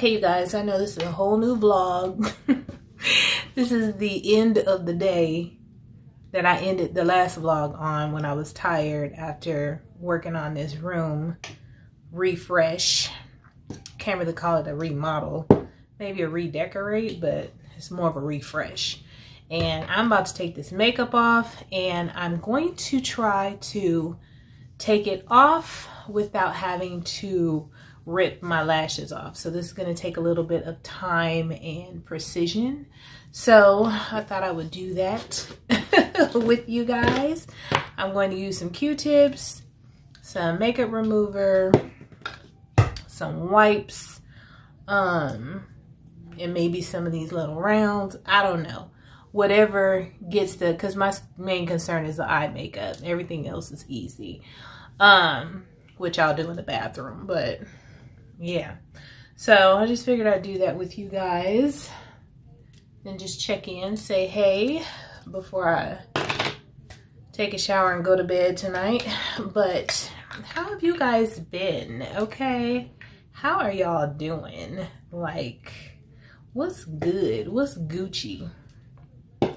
Okay, you guys, I know this is a whole new vlog. this is the end of the day that I ended the last vlog on when I was tired after working on this room refresh. Can't really call it a remodel. Maybe a redecorate, but it's more of a refresh. And I'm about to take this makeup off and I'm going to try to take it off without having to rip my lashes off. So this is going to take a little bit of time and precision. So I thought I would do that with you guys. I'm going to use some Q-tips, some makeup remover, some wipes, um, and maybe some of these little rounds. I don't know. Whatever gets the, because my main concern is the eye makeup. Everything else is easy. Um, which I'll do in the bathroom, but yeah. So I just figured I'd do that with you guys and just check in, say hey before I take a shower and go to bed tonight. But how have you guys been? Okay. How are y'all doing? Like, what's good? What's Gucci?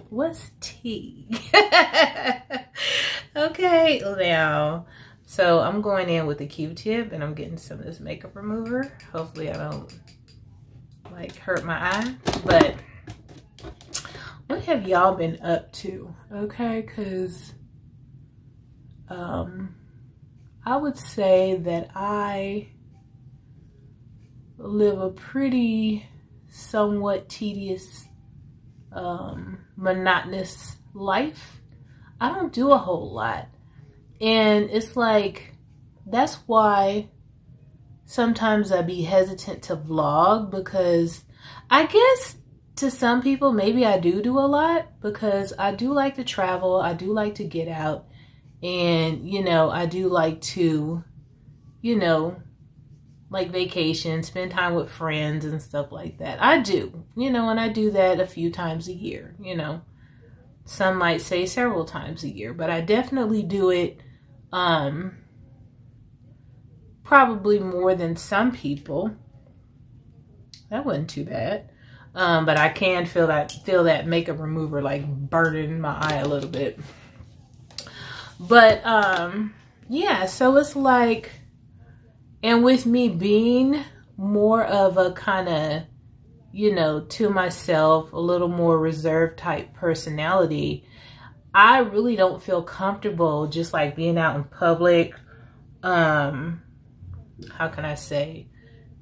What's tea? okay, now so I'm going in with a Q-tip and I'm getting some of this makeup remover. Hopefully I don't like hurt my eye. But what have y'all been up to? Okay, because um, I would say that I live a pretty somewhat tedious, um, monotonous life. I don't do a whole lot. And it's like, that's why sometimes I be hesitant to vlog because I guess to some people, maybe I do do a lot because I do like to travel. I do like to get out and, you know, I do like to, you know, like vacation, spend time with friends and stuff like that. I do, you know, and I do that a few times a year, you know. Some might say several times a year, but I definitely do it um, probably more than some people. That wasn't too bad. Um, but I can feel that feel that makeup remover like burning my eye a little bit. But um, yeah, so it's like, and with me being more of a kind of, you know, to myself, a little more reserved type personality, I really don't feel comfortable just like being out in public. Um, how can I say?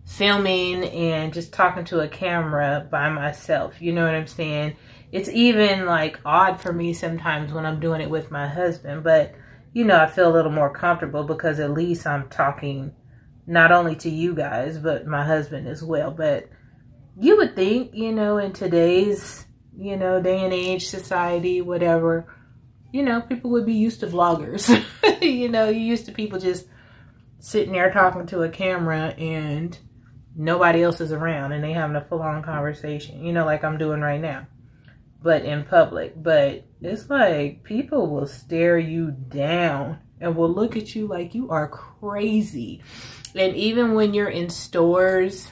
Filming and just talking to a camera by myself. You know what I'm saying? It's even like odd for me sometimes when I'm doing it with my husband, but you know, I feel a little more comfortable because at least I'm talking not only to you guys, but my husband as well. But you would think, you know, in today's, you know, day and age, society, whatever, you know, people would be used to vloggers. you know, you used to people just sitting there talking to a camera and nobody else is around and they having a full-on conversation, you know, like I'm doing right now, but in public. But it's like people will stare you down and will look at you like you are crazy. And even when you're in stores,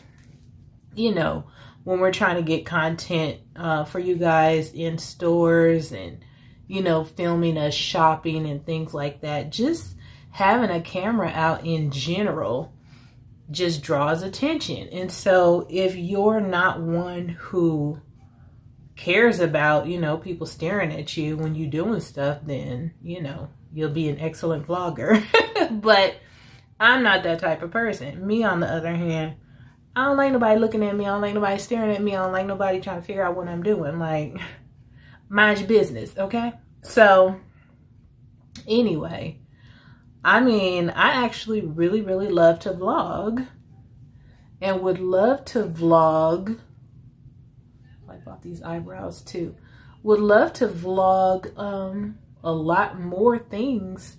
you know, when we're trying to get content uh, for you guys in stores and you know, filming us shopping and things like that. Just having a camera out in general just draws attention. And so if you're not one who cares about, you know, people staring at you when you're doing stuff, then, you know, you'll be an excellent vlogger. but I'm not that type of person. Me, on the other hand, I don't like nobody looking at me. I don't like nobody staring at me. I don't like nobody trying to figure out what I'm doing. Like, mind your business, okay? So, anyway, I mean, I actually really, really love to vlog and would love to vlog. Wipe off these eyebrows too. Would love to vlog um, a lot more things,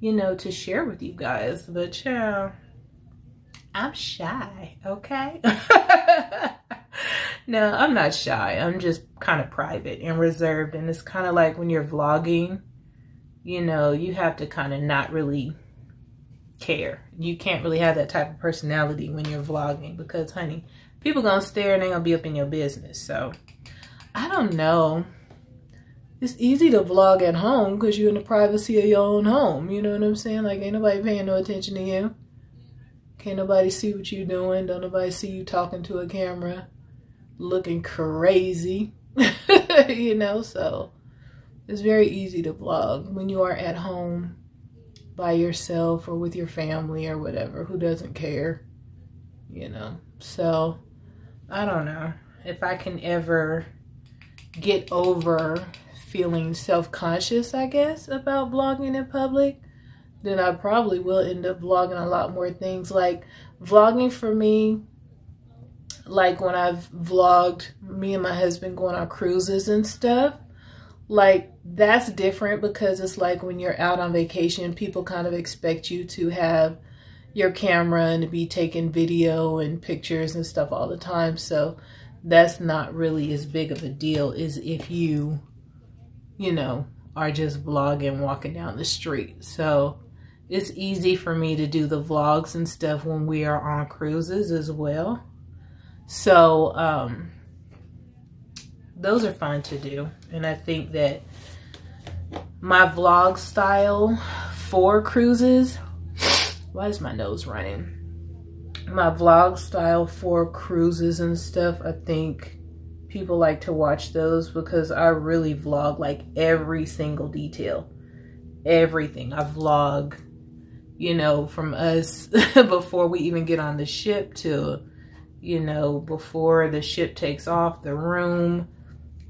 you know, to share with you guys. But yeah, I'm shy, okay? no, I'm not shy. I'm just kind of private and reserved. And it's kind of like when you're vlogging, you know, you have to kind of not really care. You can't really have that type of personality when you're vlogging because, honey, people gonna stare and they gonna be up in your business. So I don't know. It's easy to vlog at home because you're in the privacy of your own home. You know what I'm saying? Like ain't nobody paying no attention to you. Can't nobody see what you're doing. Don't nobody see you talking to a camera, looking crazy. you know, so it's very easy to vlog when you are at home by yourself or with your family or whatever. Who doesn't care? You know, so I don't know if I can ever get over feeling self-conscious, I guess, about vlogging in public, then I probably will end up vlogging a lot more things. Like vlogging for me, like when I've vlogged me and my husband going on cruises and stuff, like that's different because it's like when you're out on vacation, people kind of expect you to have your camera and to be taking video and pictures and stuff all the time. So that's not really as big of a deal as if you, you know, are just vlogging walking down the street. So it's easy for me to do the vlogs and stuff when we are on cruises as well. So, um, those are fun to do. And I think that my vlog style for cruises, why is my nose running? My vlog style for cruises and stuff, I think people like to watch those because I really vlog like every single detail. Everything. I vlog, you know, from us before we even get on the ship to, you know, before the ship takes off, the room,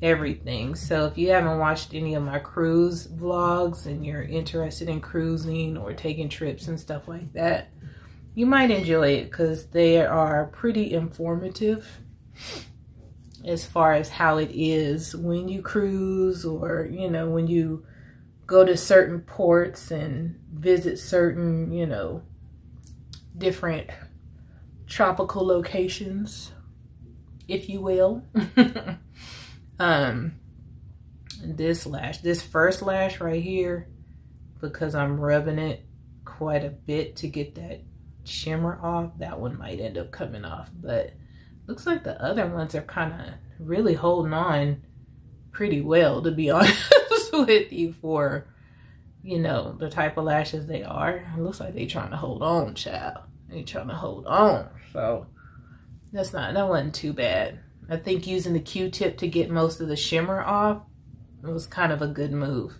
everything. So if you haven't watched any of my cruise vlogs and you're interested in cruising or taking trips and stuff like that, you might enjoy it because they are pretty informative as far as how it is when you cruise or, you know, when you go to certain ports and visit certain, you know, different tropical locations, if you will. Um, this lash, this first lash right here, because I'm rubbing it quite a bit to get that shimmer off, that one might end up coming off. But looks like the other ones are kind of really holding on pretty well, to be honest with you, for, you know, the type of lashes they are. It looks like they trying to hold on, child. They trying to hold on. So that's not, that wasn't too bad. I think using the Q-tip to get most of the shimmer off was kind of a good move.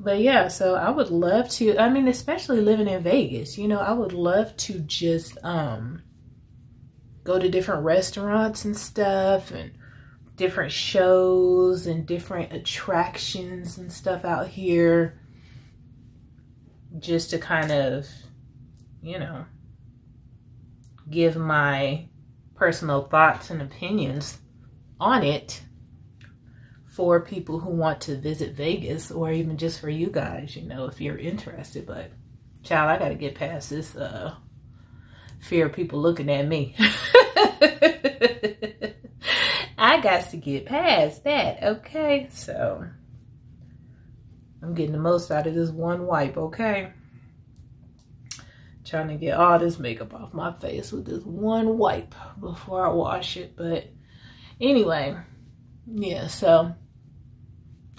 But yeah, so I would love to, I mean, especially living in Vegas, you know, I would love to just um, go to different restaurants and stuff and different shows and different attractions and stuff out here just to kind of, you know, give my personal thoughts and opinions on it for people who want to visit Vegas or even just for you guys, you know, if you're interested. But, child, I got to get past this uh, fear of people looking at me. I got to get past that, okay? So, I'm getting the most out of this one wipe, okay? Trying to get all this makeup off my face with this one wipe before I wash it. But anyway, yeah, so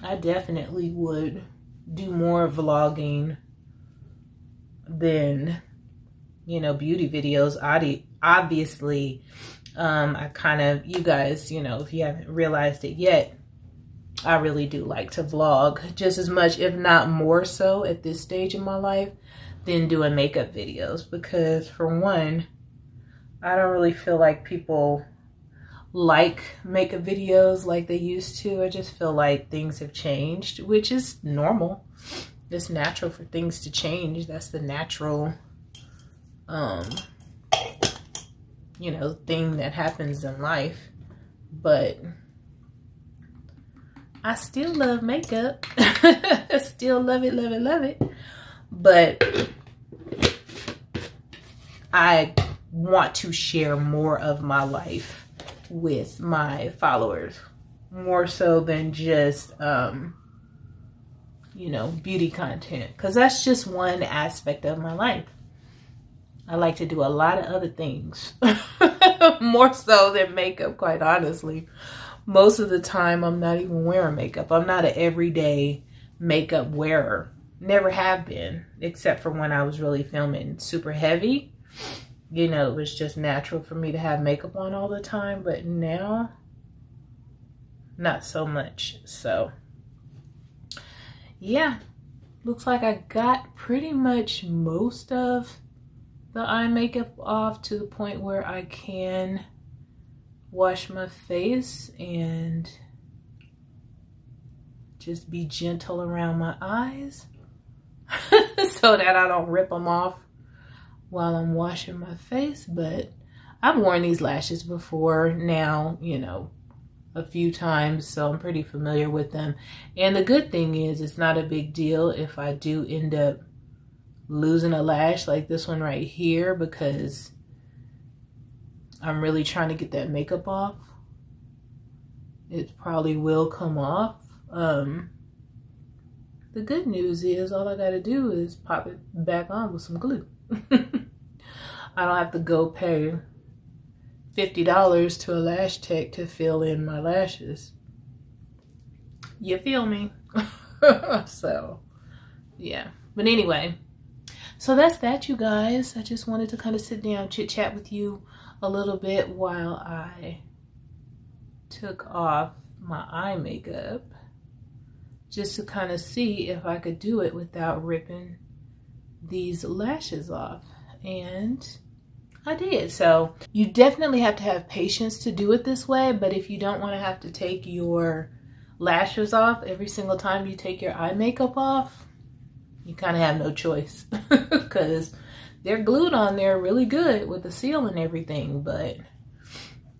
I definitely would do more vlogging than, you know, beauty videos. Obviously, um, I kind of, you guys, you know, if you haven't realized it yet, I really do like to vlog just as much, if not more so at this stage in my life than doing makeup videos because for one, I don't really feel like people like makeup videos like they used to. I just feel like things have changed, which is normal. It's natural for things to change. That's the natural, um, you know, thing that happens in life. But I still love makeup. I still love it, love it, love it. But I want to share more of my life with my followers more so than just um you know beauty content because that's just one aspect of my life I like to do a lot of other things. More so than makeup, quite honestly. Most of the time, I'm not even wearing makeup. I'm not an everyday makeup wearer. Never have been, except for when I was really filming super heavy. You know, it was just natural for me to have makeup on all the time. But now, not so much. So, yeah. Looks like I got pretty much most of the eye makeup off to the point where I can wash my face and just be gentle around my eyes so that I don't rip them off while I'm washing my face. But I've worn these lashes before now, you know, a few times, so I'm pretty familiar with them. And the good thing is it's not a big deal if I do end up losing a lash like this one right here because I'm really trying to get that makeup off. It probably will come off. Um, the good news is all I got to do is pop it back on with some glue. I don't have to go pay $50 to a lash tech to fill in my lashes. You feel me? so, yeah. But anyway, so that's that, you guys. I just wanted to kind of sit down, chit chat with you a little bit while I took off my eye makeup just to kind of see if I could do it without ripping these lashes off. And I did. So you definitely have to have patience to do it this way. But if you don't want to have to take your lashes off every single time you take your eye makeup off, you kind of have no choice because they're glued on there really good with the seal and everything. But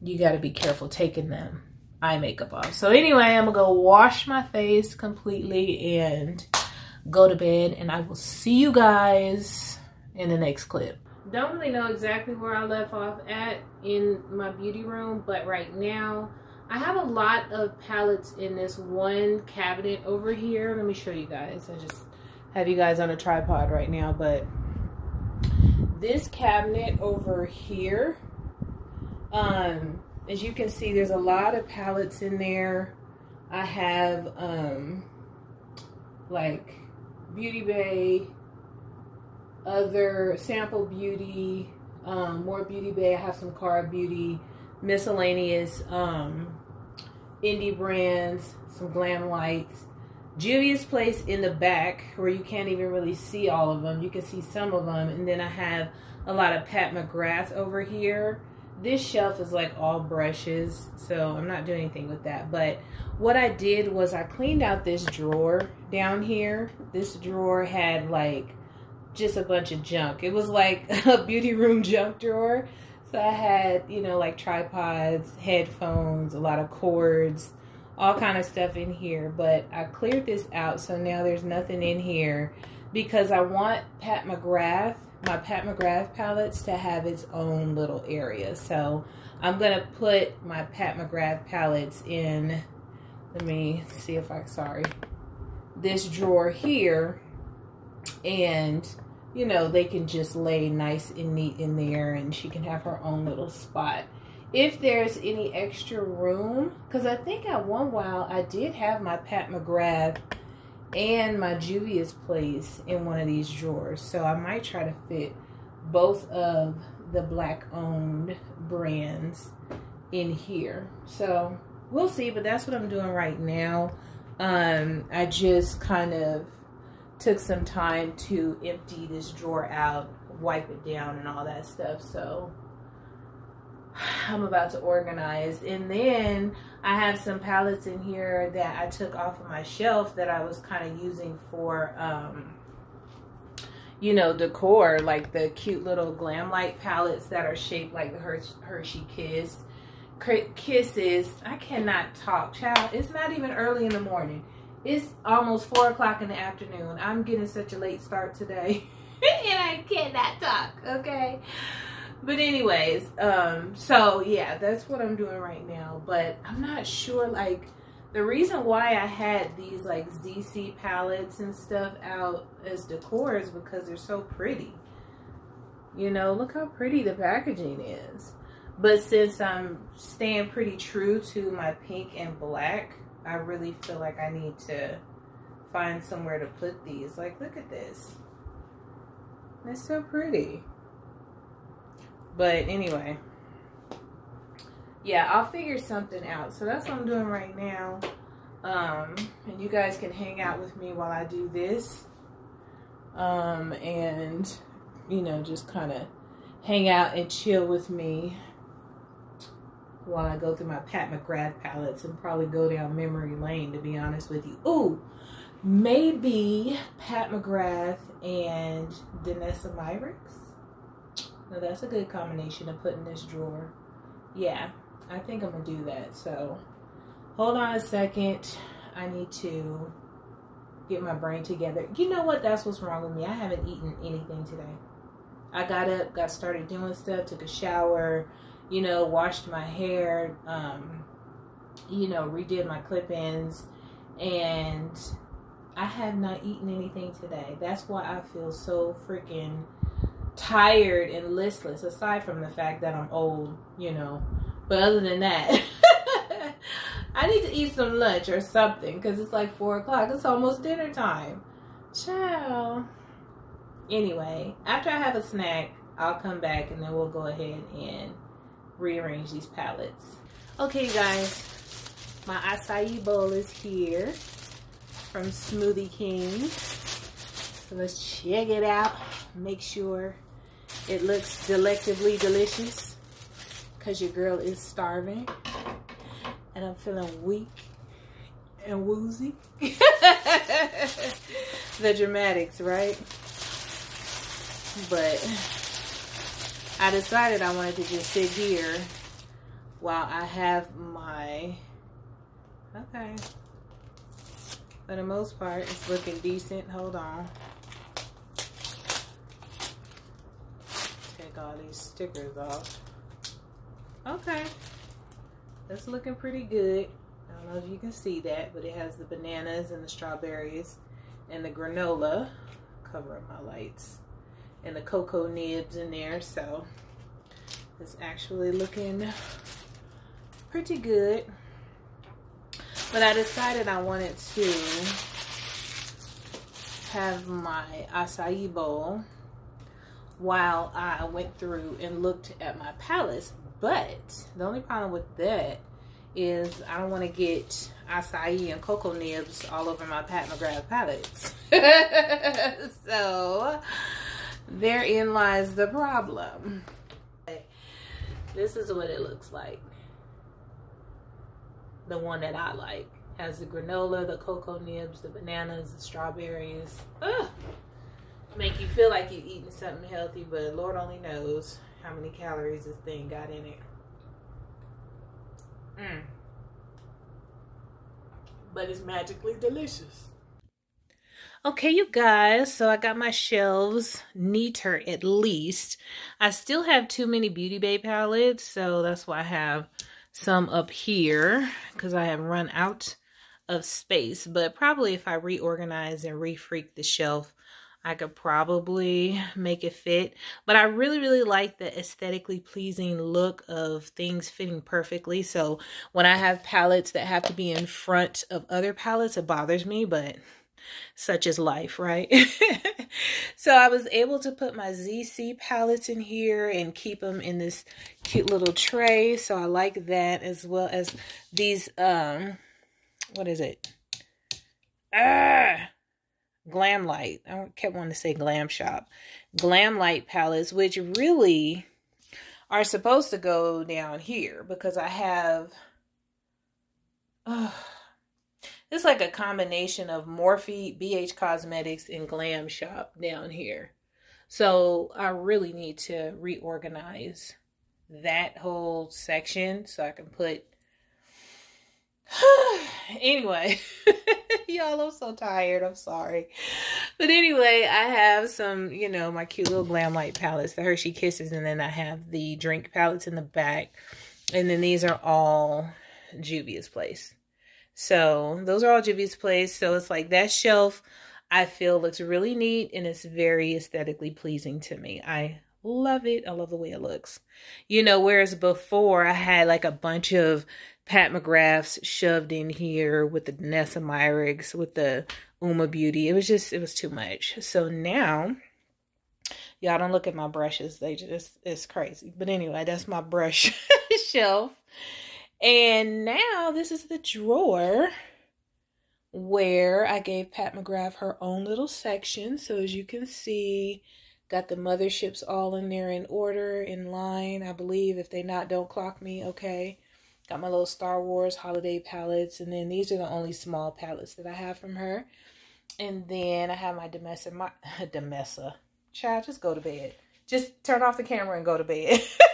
you got to be careful taking them eye makeup off. So anyway, I'm gonna go wash my face completely and go to bed and I will see you guys in the next clip. Don't really know exactly where I left off at in my beauty room, but right now I have a lot of palettes in this one cabinet over here. Let me show you guys. I just have you guys on a tripod right now, but this cabinet over here um as you can see, there's a lot of palettes in there. I have um, like Beauty Bay, other Sample Beauty, um, more Beauty Bay. I have some Kara Beauty, miscellaneous um, indie brands, some Glamlites. Juvia's Place in the back where you can't even really see all of them. You can see some of them. And then I have a lot of Pat McGrath over here this shelf is like all brushes so I'm not doing anything with that but what I did was I cleaned out this drawer down here this drawer had like just a bunch of junk it was like a beauty room junk drawer so I had you know like tripods headphones a lot of cords all kind of stuff in here but I cleared this out so now there's nothing in here because I want Pat McGrath my Pat McGrath palettes to have its own little area. So I'm going to put my Pat McGrath palettes in, let me see if I, sorry, this drawer here. And, you know, they can just lay nice and neat in there and she can have her own little spot. If there's any extra room, because I think at one while I did have my Pat McGrath and my Juvia's Place in one of these drawers. So I might try to fit both of the black owned brands in here. So we'll see, but that's what I'm doing right now. Um, I just kind of took some time to empty this drawer out, wipe it down and all that stuff. So I'm about to organize. And then I have some palettes in here that I took off of my shelf that I was kind of using for, um, you know, decor, like the cute little Glamlite palettes that are shaped like the Hershey, Hershey Kiss. Kisses. I cannot talk, child. It's not even early in the morning. It's almost 4 o'clock in the afternoon. I'm getting such a late start today. and I cannot talk, okay? but anyways um so yeah that's what i'm doing right now but i'm not sure like the reason why i had these like zc palettes and stuff out as decor is because they're so pretty You know, look how pretty the packaging is. But since I'm staying pretty true to my pink and black, I really feel like I need to find somewhere to put these. Like, look at this. It's so pretty. But anyway, yeah, I'll figure something out. So that's what I'm doing right now. Um, and you guys can hang out with me while I do this. Um, and, you know, just kind of hang out and chill with me while I go through my Pat McGrath palettes and probably go down memory lane, to be honest with you. Ooh, maybe Pat McGrath and Danessa Myricks. Now that's a good combination to put in this drawer. Yeah, I think I'm gonna do that. So hold on a second. I need to get my brain together. You know what? That's what's wrong with me. I haven't eaten anything today. I got up, got started doing stuff, took a shower, you know, washed my hair, um, you know, redid my clip-ins, and I have not eaten anything today. That's why I feel so freaking tired and listless, aside from the fact that I'm old, you know. But other than that, I need to eat some lunch or something because it's like 4 o'clock. It's almost dinner time. Ciao. Anyway, after I have a snack, I'll come back and then we'll go ahead and rearrange these palettes. Okay, guys, my acai bowl is here from Smoothie King. So let's check it out. Make sure it looks delectably delicious because your girl is starving and I'm feeling weak and woozy. the dramatics, right? But I decided I wanted to just sit here while I have my, okay. For the most part, it's looking decent. Hold on. Take all these stickers off. Okay. That's looking pretty good. I don't know if you can see that, but it has the bananas and the strawberries and the granola. Cover up my lights and the cocoa nibs in there. So it's actually looking pretty good. But I decided I wanted to have my acai bowl while I went through and looked at my palettes. But the only problem with that is I don't want to get acai and cocoa nibs all over my Pat McGrath palettes. so therein lies the problem. This is what it looks like. The one that I like. Has the granola, the cocoa nibs, the bananas, the strawberries. Ugh. Make you feel like you're eating something healthy, but Lord only knows how many calories this thing got in it. Mm. But it's magically delicious. Okay, you guys, so I got my shelves neater at least. I still have too many Beauty Bay palettes, so that's why I have some up here because I have run out of space. But probably if I reorganize and refreak the shelf, I could probably make it fit. But I really, really like the aesthetically pleasing look of things fitting perfectly. So when I have palettes that have to be in front of other palettes, it bothers me. But such is life, right? so I was able to put my ZC palettes in here and keep them in this cute little tray. So I like that as well as these, um, what is it? Ah, Glamlite. I kept wanting to say Glam Shop. Glamlite palettes, which really are supposed to go down here because I have... Uh, it's like a combination of Morphe, BH Cosmetics, and Glam Shop down here. So I really need to reorganize that whole section so I can put... anyway, y'all, I'm so tired. I'm sorry. But anyway, I have some, you know, my cute little Glamlite palettes, the Hershey Kisses, and then I have the drink palettes in the back. And then these are all Juvia's Place. So those are all Juvia's Place. So it's like that shelf I feel looks really neat and it's very aesthetically pleasing to me. I Love it. I love the way it looks. You know, whereas before I had like a bunch of Pat McGraths shoved in here with the Danessa Myricks, with the Uoma Beauty. It was just, it was too much. So now, y'all don't look at my brushes. They just, it's crazy. But anyway, that's my brush shelf. And now this is the drawer where I gave Pat McGrath her own little section. So as you can see, got the motherships all in there in order, in line, I believe. If they not, don't clock me, okay. Got my little Star Wars holiday palettes. And then these are the only small palettes that I have from her. And then I have my Demessa, my Demessa. Child, just go to bed. Just turn off the camera and go to bed.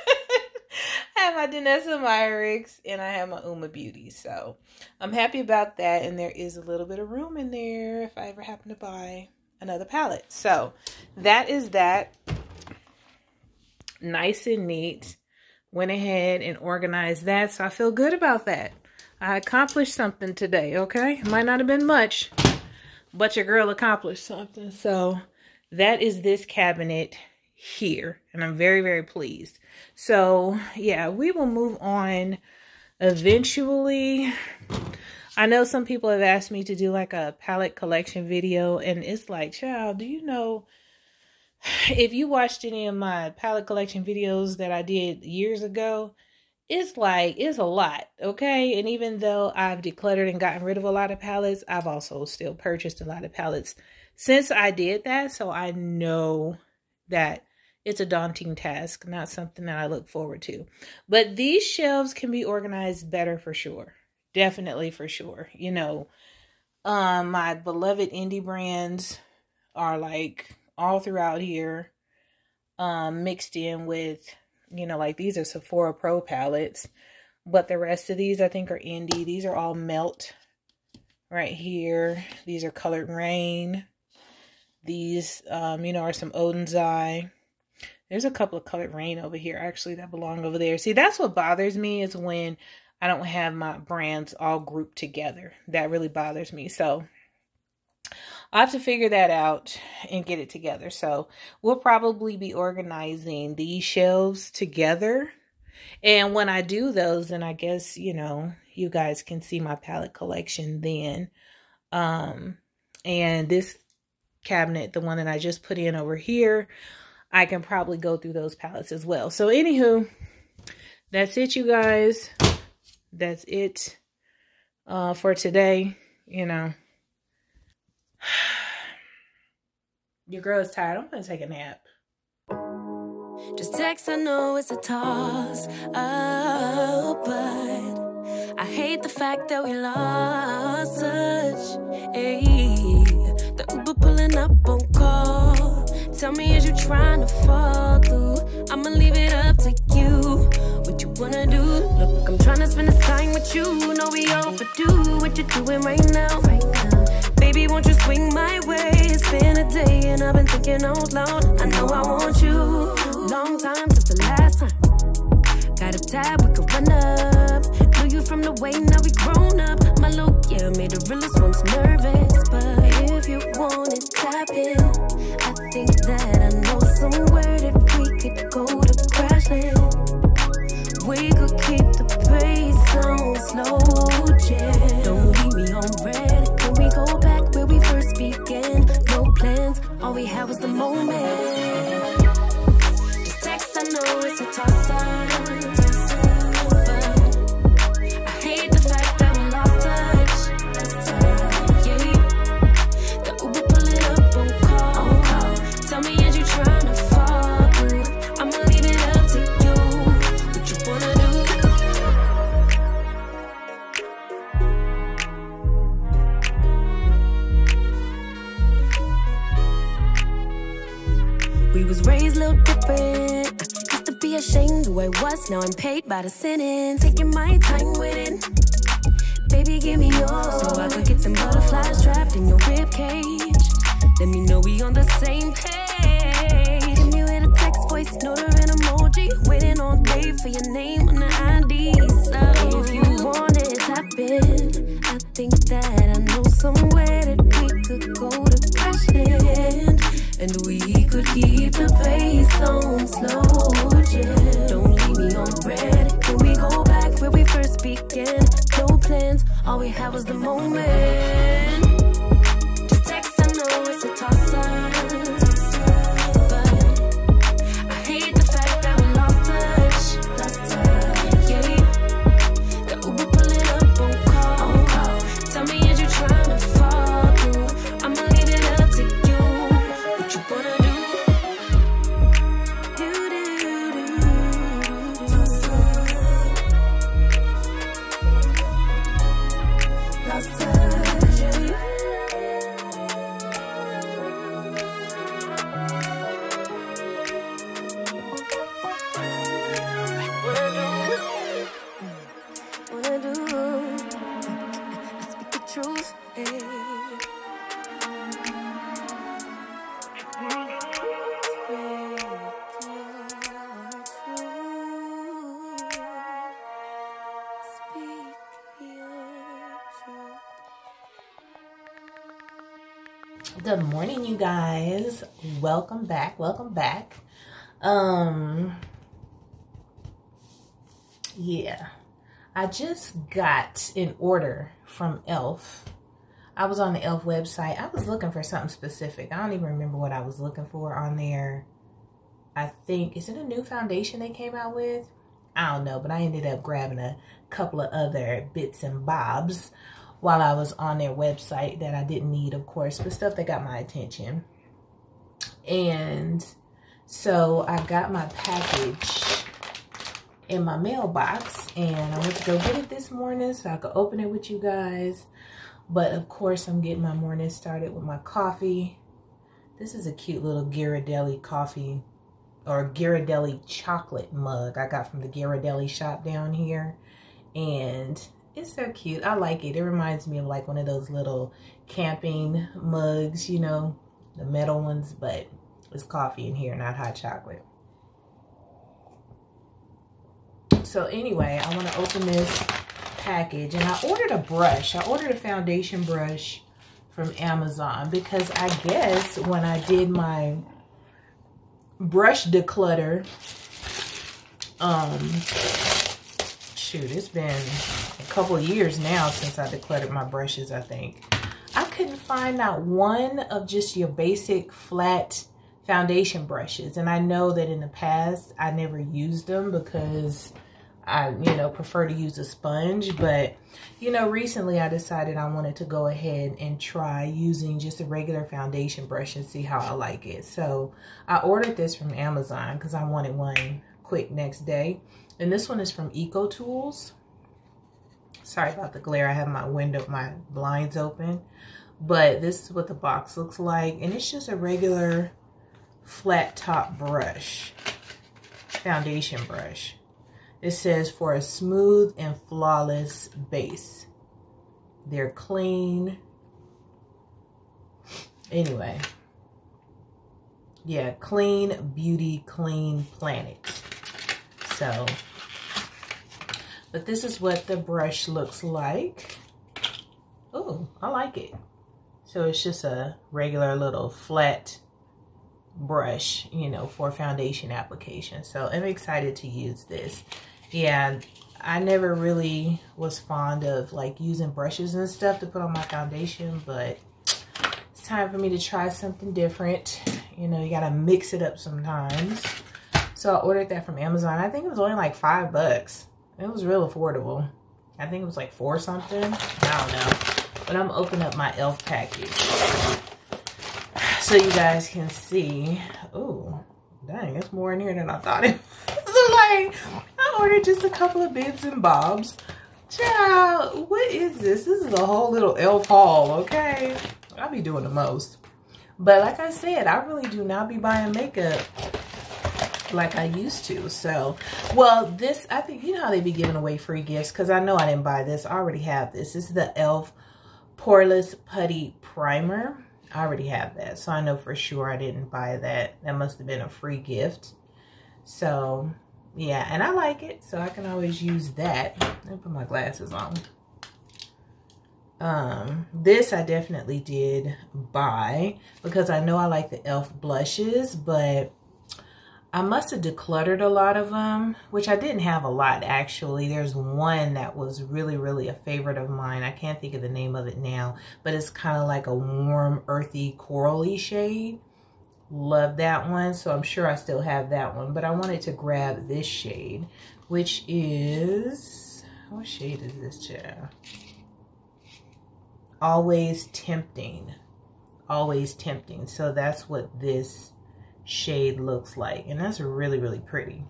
I have my Danessa Myricks and I have my Uoma Beauty. So I'm happy about that. And there is a little bit of room in there if I ever happen to buy another palette. So that is that. Nice and neat. Went ahead and organized that. So I feel good about that. I accomplished something today, okay? Might not have been much, but your girl accomplished something. So that is this cabinet here. And I'm very, very pleased. So yeah, we will move on eventually. I know some people have asked me to do like a palette collection video and it's like, child, do you know if you watched any of my palette collection videos that I did years ago, it's like it's a lot, okay? And even though I've decluttered and gotten rid of a lot of palettes, I've also still purchased a lot of palettes since I did that, so I know that it's a daunting task, not something that I look forward to. But these shelves can be organized better for sure. Definitely for sure. You know, um my beloved indie brands are like all throughout here um mixed in with you know like these are Sephora Pro palettes but the rest of these I think are indie these are all melt right here these are Coloured Raine these um you know are some Oden's Eye there's a couple of Coloured Raine over here actually that belong over there. See, that's what bothers me is when I don't have my brands all grouped together. That really bothers me. So i have to figure that out and get it together. So we'll probably be organizing these shelves together. And when I do those, then I guess, you know, you guys can see my palette collection then. Um, and this cabinet, the one that I just put in over here, I can probably go through those palettes as well. So anywho, that's it, you guys. That's it uh, for today. You know, your girl is tired. I'm going to take a nap. Just text, I know it's a toss up, but I hate the fact that we lost touch. Hey, the Uber pulling up on call. Tell me, is you trying to fall through? I'ma leave it up to you. What you wanna do? Look, I'm trying to spend this time with you. Know we overdue. What you doing right now? Right now. Baby, won't you swing my way? It's been a day and I've been thinking out loud. I know I want you. Long time since the last time. Got a tab, we could run up. Knew you from the way, now we grown up. My look, yeah, made the realest ones nervous. But if you want it, tap in had was the moment. Just text, I know it's a toss I'm paid by Good morning, you guys. Welcome back. Welcome back. Um, yeah, I just got an order from Elf. I was on the Elf website. I was looking for something specific. I don't even remember what I was looking for on there. I think is it a new foundation they came out with? I don't know, but I ended up grabbing a couple of other bits and bobs while I was on their website that I didn't need, of course, but stuff that got my attention. And so I got my package in my mailbox and I went to go get it this morning so I could open it with you guys. But of course, I'm getting my morning started with my coffee. This is a cute little Ghirardelli coffee or Ghirardelli chocolate mug I got from the Ghirardelli shop down here. And it's so cute. I like it. It reminds me of like one of those little camping mugs, you know, the metal ones, but it's coffee in here, not hot chocolate. So anyway, I want to open this package and I ordered a brush. I ordered a foundation brush from Amazon because I guess when I did my brush declutter, um, shoot, it's been a couple years now since I decluttered my brushes, I think. I couldn't find not one of just your basic flat foundation brushes. And I know that in the past, I never used them because I, you know, prefer to use a sponge. But, you know, recently I decided I wanted to go ahead and try using just a regular foundation brush and see how I like it. So I ordered this from Amazon because I wanted one quick next day. And this one is from Eco Tools. Sorry about the glare. I have my window, my blinds open. But this is what the box looks like. And it's just a regular flat top brush. Foundation brush. It says for a smooth and flawless base. They're clean. Anyway. Yeah, clean beauty, clean planet. So, but this is what the brush looks like. Oh, I like it. So it's just a regular little flat brush, you know, for foundation application. So I'm excited to use this. Yeah, I never really was fond of like using brushes and stuff to put on my foundation, but it's time for me to try something different. You know, you gotta mix it up sometimes. So I ordered that from Amazon. I think it was only like five bucks. It was real affordable. I think it was like four something. I don't know. But I'm opening up my e.l.f. package. So you guys can see. Oh, dang, it's more in here than I thought it like, I ordered just a couple of bibs and bobs. Child, what is this? This is a whole little e.l.f. haul, okay? I'll be doing the most. But like I said, I really do not be buying makeup like I used to. So, well, this, I think, you know how they be giving away free gifts? Because I know I didn't buy this. I already have this. This is the e.l.f. Poreless Putty Primer. I already have that. So I know for sure I didn't buy that. That must have been a free gift. So, yeah. And I like it. So I can always use that. Let me put my glasses on. Um, this I definitely did buy because I know I like the e.l.f. blushes, but I must have decluttered a lot of them, which I didn't have a lot actually. There's one that was really, really a favorite of mine. I can't think of the name of it now, but it's kind of like a warm, earthy, corally shade. Love that one, so I'm sure I still have that one. But I wanted to grab this shade, which is, what shade is this, child? Always Tempting. Always Tempting. So that's what this shade looks like. And that's really, really pretty.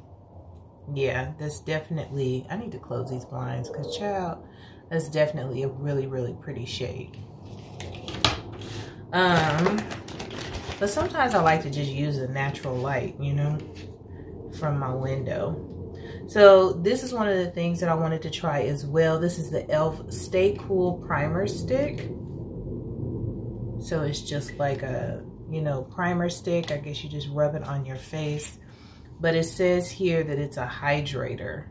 Yeah, that's definitely, I need to close these blinds because child, that's definitely a really, really pretty shade. Um, but sometimes I like to just use a natural light, you know, from my window. So this is one of the things that I wanted to try as well. This is the e.l.f. Stay Cool Primer Stick. So it's just like a you know, primer stick. I guess you just rub it on your face. But it says here that it's a hydrator.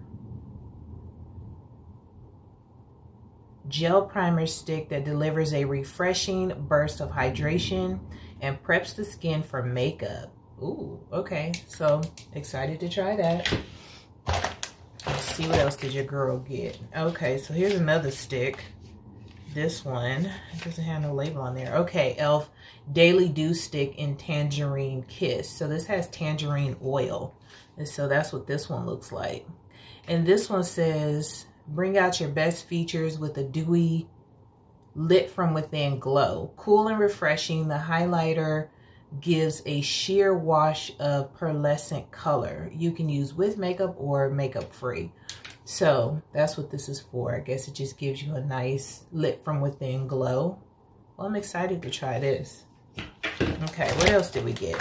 Gel primer stick that delivers a refreshing burst of hydration and preps the skin for makeup. Ooh, okay. So excited to try that. Let's see what else did your girl get. Okay, so here's another stick this one. Doesn't have no label on there. Okay, e.l.f. Daily Dew Stick in Tangerine Kiss. So this has tangerine oil. And so that's what this one looks like. And this one says, bring out your best features with a dewy, lit from within glow. Cool and refreshing, the highlighter gives a sheer wash of pearlescent color. You can use with makeup or makeup free. So that's what this is for. I guess it just gives you a nice lit from within glow. Well, I'm excited to try this. Okay, what else did we get?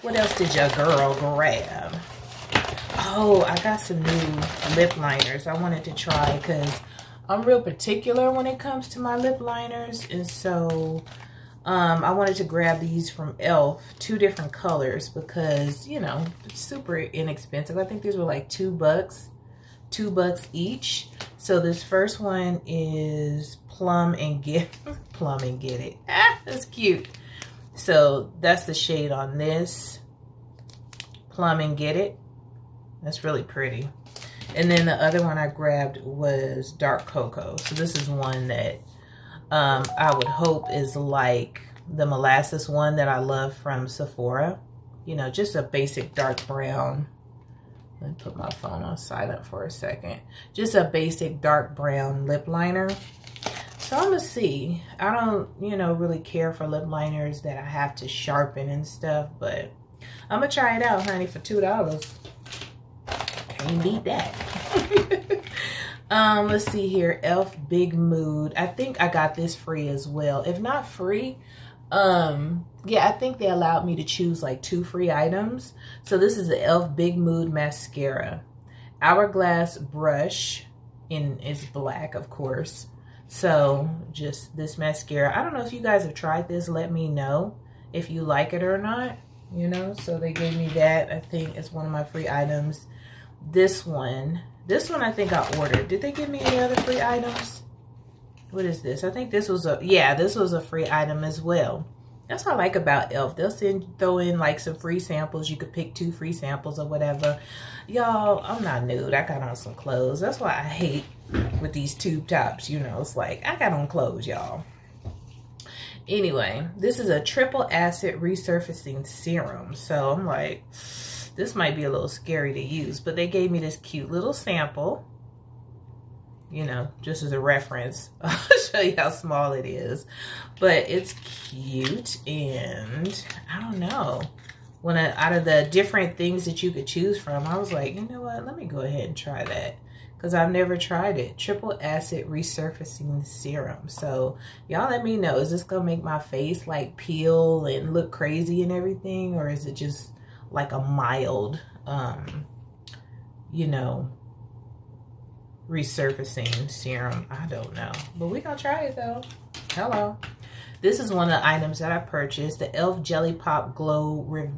What else did your girl grab? Oh, I got some new lip liners I wanted to try because I'm real particular when it comes to my lip liners. And so um, I wanted to grab these from e.l.f. Two different colors because, you know, super inexpensive. I think these were like two bucks. Two bucks each. So this first one is Plum and Get Plum and Get It. Ah, that's cute. So that's the shade on this. Plum and Get It. That's really pretty. And then the other one I grabbed was Dark Cocoa. So this is one that um, I would hope is like the molasses one that I love from Sephora. You know, just a basic dark brown. Let me put my phone on silent for a second. Just a basic dark brown lip liner. So I'm going to see. I don't, you know, really care for lip liners that I have to sharpen and stuff. But I'm going to try it out, honey, for $2. Can't beat that. Um, let's see here. Elf Big Mood. I think I got this free as well. If not free, um, yeah, I think they allowed me to choose like two free items. So this is the Elf Big Mood Mascara. Hourglass brush in is black, of course. So just this mascara. I don't know if you guys have tried this. Let me know if you like it or not. You know, so they gave me that. I think it's one of my free items. This one this one I think I ordered. Did they give me any other free items? What is this? I think this was a, yeah, this was a free item as well. That's what I like about e.l.f. They'll send, throw in like some free samples. You could pick two free samples or whatever. Y'all, I'm not nude. I got on some clothes. That's why I hate with these tube tops. You know, it's like, I got on clothes, y'all. Anyway, this is a triple acid resurfacing serum. So I'm like, this might be a little scary to use, but they gave me this cute little sample, you know, just as a reference. I'll show you how small it is, but it's cute and I don't know. When I, out of the different things that you could choose from, I was like, you know what, let me go ahead and try that because I've never tried it. Triple acid resurfacing serum. So y'all let me know, is this going to make my face like peel and look crazy and everything? Or is it just like a mild, um, you know, resurfacing serum. I don't know. But going to try it though. Hello. This is one of the items that I purchased. The e.l.f. Jelly Pop Glow Re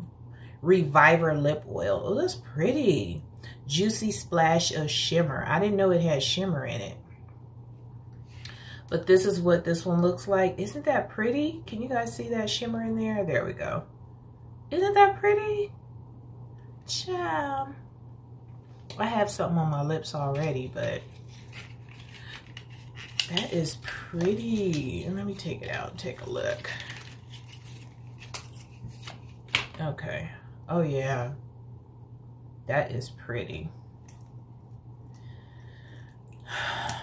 Reviver Lip Oil. Oh, that's pretty. Juicy splash of shimmer. I didn't know it had shimmer in it. But this is what this one looks like. Isn't that pretty? Can you guys see that shimmer in there? There we go. Isn't that pretty? Ciao. I have something on my lips already, but that is pretty. Let me take it out and take a look. Okay. Oh, yeah. That is pretty.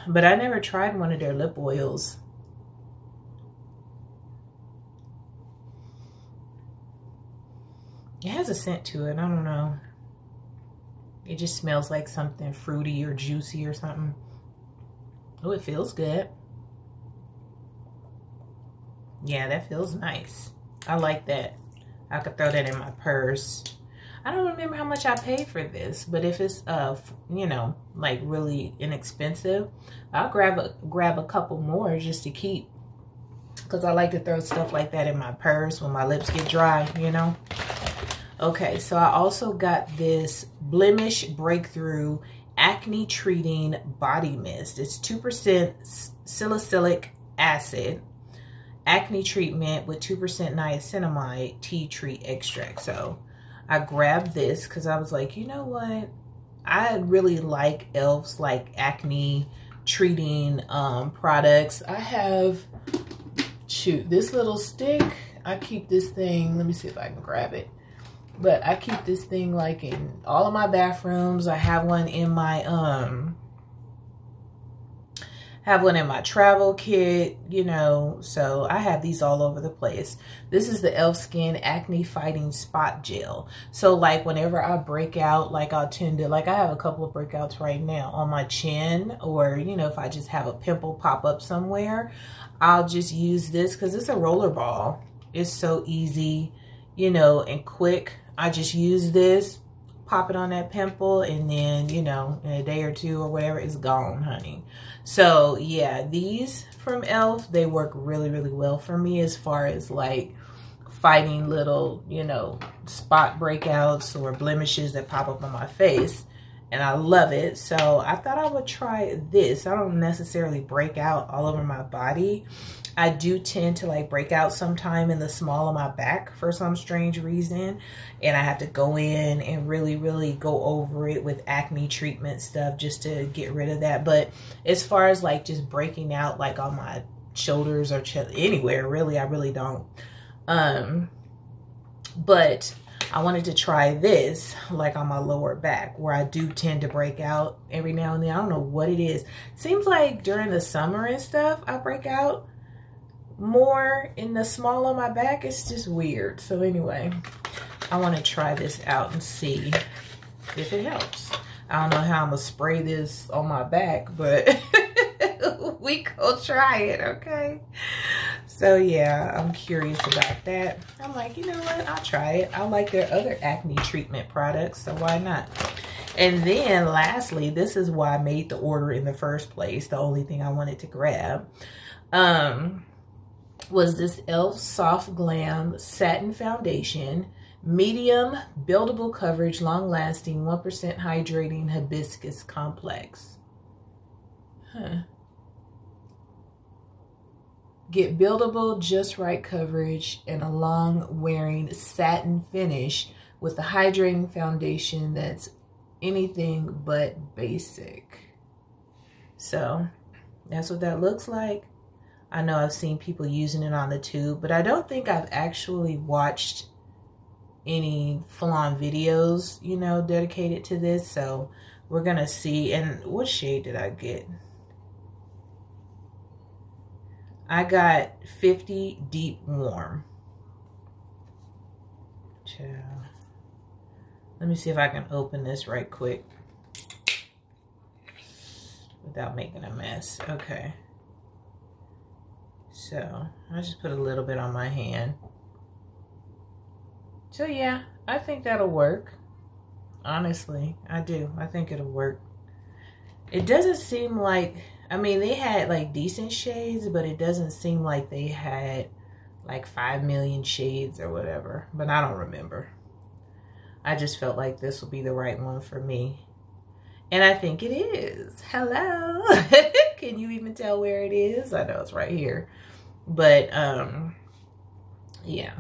But I never tried one of their lip oils. It has a scent to it. I don't know. It just smells like something fruity or juicy or something. Oh, it feels good. Yeah, that feels nice. I like that. I could throw that in my purse. I don't remember how much I paid for this, but if it's uh you know like really inexpensive, I'll grab a grab a couple more just to keep because I like to throw stuff like that in my purse when my lips get dry, you know. Okay, so I also got this Blemish Breakthrough Acne Treating Body Mist. It's 2% salicylic acid acne treatment with 2% niacinamide tea tree extract. So I grabbed this because I was like, you know what? I really like e.l.f.'s like acne treating um, products. I have, shoot, this little stick. I keep this thing. Let me see if I can grab it. But I keep this thing like in all of my bathrooms. I have one in my um have one in my travel kit, you know, so I have these all over the place. This is the e.l.f. Skin Acne Fighting Spot Gel. So like whenever I break out, like I'll tend to, like I have a couple of breakouts right now on my chin or, you know, if I just have a pimple pop up somewhere, I'll just use this because it's a roller ball. It's so easy, you know, and quick. I just use this, pop it on that pimple, and then, you know, in a day or two or whatever, it's gone, honey. So yeah, these from e.l.f. they work really, really well for me as far as like fighting little, you know, spot breakouts or blemishes that pop up on my face. And I love it. So I thought I would try this. I don't necessarily break out all over my body. I do tend to like break out sometime in the small of my back for some strange reason. And I have to go in and really, really go over it with acne treatment stuff just to get rid of that. But as far as like just breaking out like on my shoulders or anywhere really, I really don't. Um, but I wanted to try this like on my lower back where I do tend to break out every now and then. I don't know what it is. Seems like during the summer and stuff, I break out more in the small on my back. It's just weird. So anyway, I want to try this out and see if it helps. I don't know how I'm going to spray this on my back, but we go try it, okay? So yeah, I'm curious about that. I'm like, you know what? I'll try it. I like their other acne treatment products, so why not? And then lastly, this is why I made the order in the first place. The only thing I wanted to grab. Um, was this e.l.f. Soft Glam Satin Foundation. Medium, buildable coverage, long-lasting, 1% hydrating hibiscus complex. Huh. Get buildable, just right coverage and a long-wearing satin finish with a hydrating foundation that's anything but basic. So, that's what that looks like. I know I've seen people using it on the tube, but I don't think I've actually watched any full-on videos, you know, dedicated to this. So we're going to see. And what shade did I get? I got 50 Deep Warm. Chill. Let me see if I can open this right quick without making a mess. Okay. So I just put a little bit on my hand. So yeah, I think that'll work. Honestly, I do. I think it'll work. It doesn't seem like, I mean, they had like decent shades, but it doesn't seem like they had like 5 million shades or whatever. But I don't remember. I just felt like this would be the right one for me. And I think it is. Hello. Can you even tell where it is? I know it's right here. But um yeah.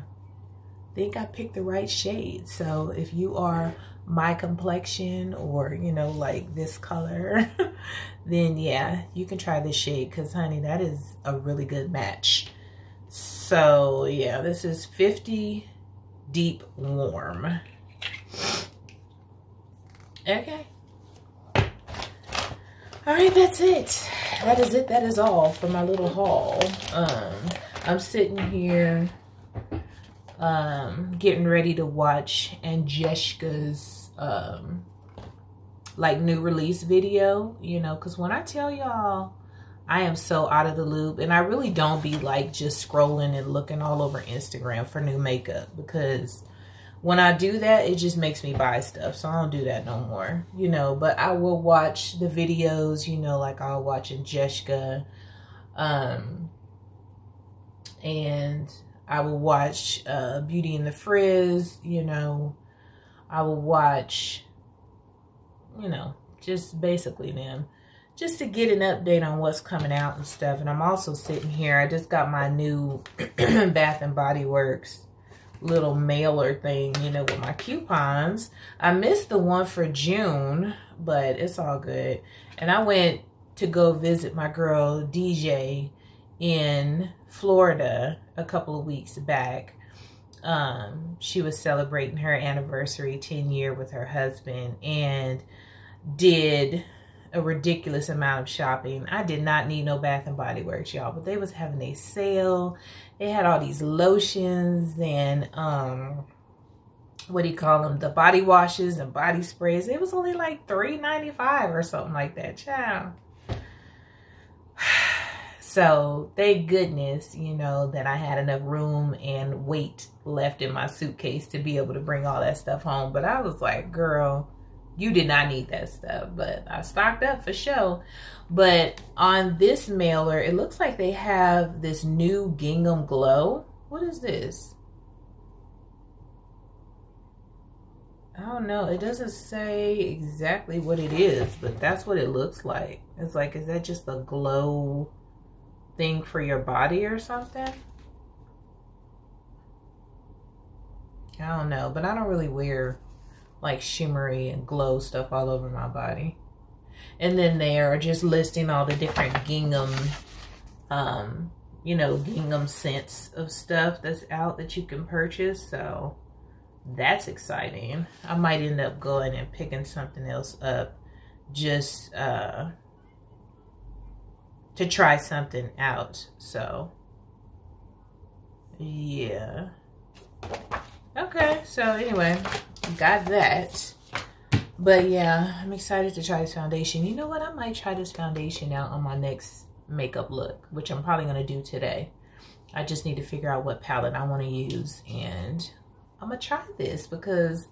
I think I picked the right shade. So if you are my complexion or, you know, like this color, then yeah, you can try this shade because, honey, that is a really good match. So, yeah, this is 50 Deep Warm. Okay. All right, that's it. That is it. That is all for my little haul. Um, I'm sitting here um, getting ready to watch Angeshka's um, like new release video, you know, because when I tell y'all I am so out of the loop and I really don't be like just scrolling and looking all over Instagram for new makeup because when I do that, it just makes me buy stuff. So I don't do that no more, you know, but I will watch the videos, you know, like I'll watch Jessica, um, and I will watch uh, Beauty and the Frizz, you know. I will watch, you know, just basically them. Just to get an update on what's coming out and stuff. And I'm also sitting here. I just got my new Bath and Body Works little mailer thing, you know, with my coupons. I missed the one for June, but it's all good. And I went to go visit my girl DJ in Florida a couple of weeks back. Um, she was celebrating her anniversary 10 year with her husband and did a ridiculous amount of shopping. I did not need no Bath and Body Works, y'all, but they was having a sale. They had all these lotions and um what do you call them? The body washes and body sprays. It was only like $3.95 or something like that, child. So thank goodness, you know, that I had enough room and weight left in my suitcase to be able to bring all that stuff home. But I was like, girl, you did not need that stuff. But I stocked up for sure. But on this mailer, it looks like they have this new gingham glow. What is this? I don't know. It doesn't say exactly what it is, but that's what it looks like. It's like, is that just a glow thing for your body or something. I don't know, but I don't really wear like shimmery and glow stuff all over my body. And then they are just listing all the different gingham, um, you know, gingham scents of stuff that's out that you can purchase. So that's exciting. I might end up going and picking something else up just uh, to try something out. So, yeah. Okay, so anyway, got that. But yeah, I'm excited to try this foundation. You know what? I might try this foundation out on my next makeup look, which I'm probably going to do today. I just need to figure out what palette I want to use. And I'm going to try this because,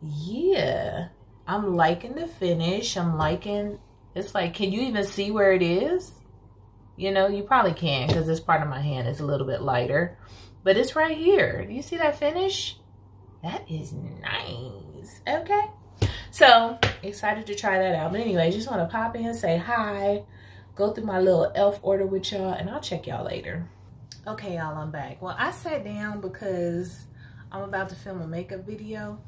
yeah, I'm liking the finish. I'm liking, it's like, can you even see where it is? You know, you probably can because this part of my hand is a little bit lighter. But it's right here. Do you see that finish? That is nice. Okay. So, excited to try that out. But anyway, just want to pop in, say hi, go through my little e.l.f. order with y'all, and I'll check y'all later. Okay, y'all, I'm back. Well, I sat down because I'm about to film a makeup video.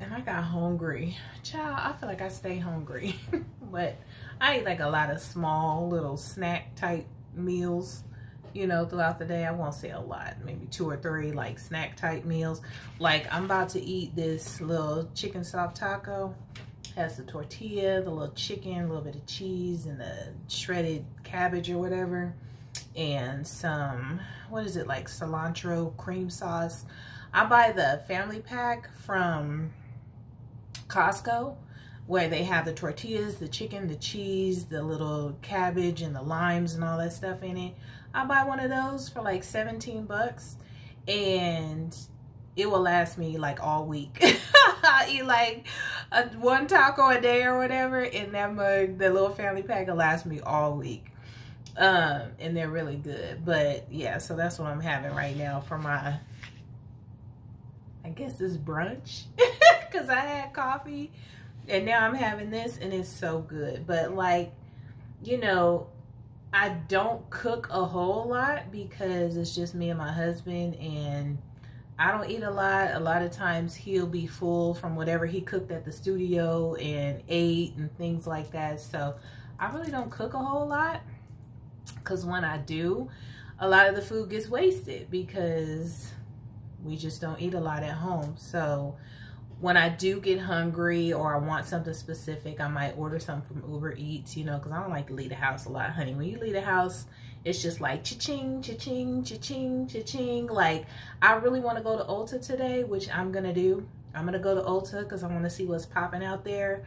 And I got hungry. Child, I feel like I stay hungry. but I eat like a lot of small little snack type meals, you know, throughout the day. I won't say a lot, maybe two or three like snack type meals. Like I'm about to eat this little chicken soft taco. Has the tortilla, the little chicken, a little bit of cheese, and the shredded cabbage or whatever. And some, what is it, like cilantro cream sauce. I buy the family pack from Costco where they have the tortillas, the chicken, the cheese, the little cabbage and the limes and all that stuff in it. I buy one of those for like 17 bucks and it will last me like all week. I eat like a, one taco a day or whatever and that mug, the little family pack will last me all week. Um, and they're really good. But yeah, so that's what I'm having right now for my, I guess it's brunch because I had coffee and now I'm having this and it's so good. But like, you know, I don't cook a whole lot because it's just me and my husband and I don't eat a lot. A lot of times he'll be full from whatever he cooked at the studio and ate and things like that. So I really don't cook a whole lot because when I do, a lot of the food gets wasted because we just don't eat a lot at home. So when I do get hungry or I want something specific, I might order something from Uber Eats, you know, because I don't like to leave the house a lot, honey. When you leave the house, it's just like cha-ching, cha-ching, cha-ching, cha-ching. Like, I really want to go to Ulta today, which I'm going to do. I'm going to go to Ulta because I want to see what's popping out there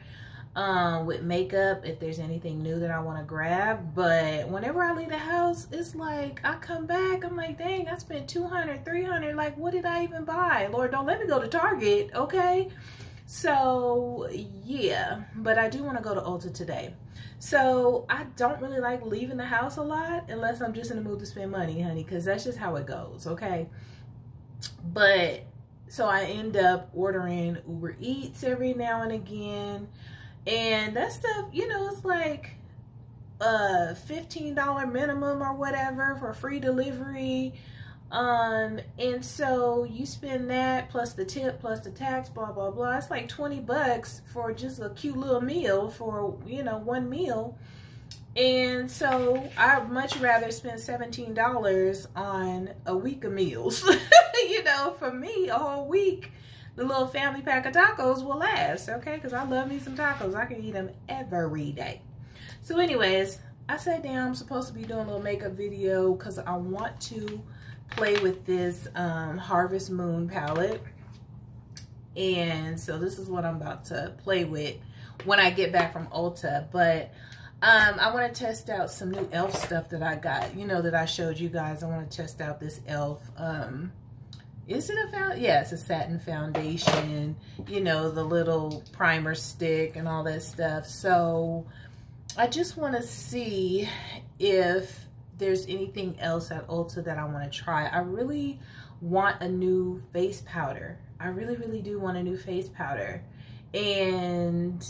um, with makeup if there's anything new that I want to grab. But whenever I leave the house, it's like I come back, I'm like, dang, I spent 200, 300. Like, what did I even buy? Lord, don't let me go to Target, okay? So, yeah, but I do want to go to Ulta today. So, I don't really like leaving the house a lot unless I'm just in the mood to spend money, honey, because that's just how it goes, okay? But, so I end up ordering Uber Eats every now and again and that stuff, you know, it's like a $15 minimum or whatever for free delivery. Um, and so you spend that plus the tip plus the tax, blah, blah, blah. It's like 20 bucks for just a cute little meal for, you know, one meal. And so I'd much rather spend $17 on a week of meals. you know, for me, a whole week the little family pack of tacos will last, okay? Because I love me some tacos. I can eat them every day. So anyways, I sat down. I'm supposed to be doing a little makeup video because I want to play with this um, Harvest Moon palette. And so this is what I'm about to play with when I get back from Ulta. But um, I want to test out some new e.l.f. stuff that I got. You know that I showed you guys. I want to test out this e.l.f. Um, is it a found yeah it's a satin foundation you know the little primer stick and all that stuff. So I just want to see if there's anything else at Ulta that I want to try. I really want a new face powder. I really really do want a new face powder. And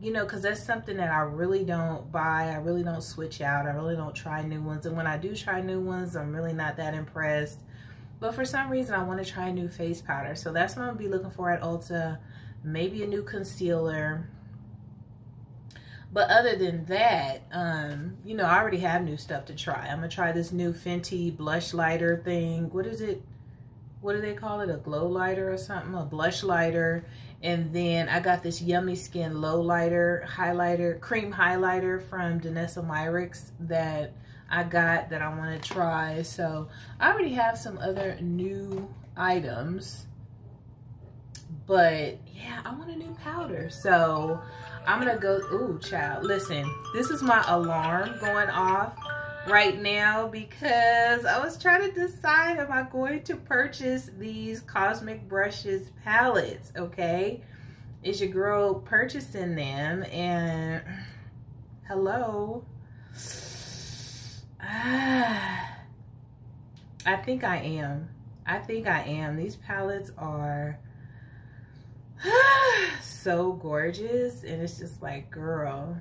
you know because that's something that I really don't buy. I really don't switch out. I really don't try new ones. And when I do try new ones I'm really not that impressed but for some reason, I want to try a new face powder. So that's what I'm going to be looking for at Ulta. Maybe a new concealer. But other than that, um, you know, I already have new stuff to try. I'm going to try this new Fenty blush lighter thing. What is it? What do they call it? A glow lighter or something? A blush lighter. And then I got this Yummy Skin low lighter, highlighter, cream highlighter from Danessa Myricks that I got that I want to try. So I already have some other new items. But yeah, I want a new powder. So I'm going to go, ooh, child. Listen, this is my alarm going off right now because I was trying to decide am I going to purchase these Cosmic Brushes palettes, okay? Is your girl purchasing them and hello? I think I am. I think I am. These palettes are so gorgeous. And it's just like, girl.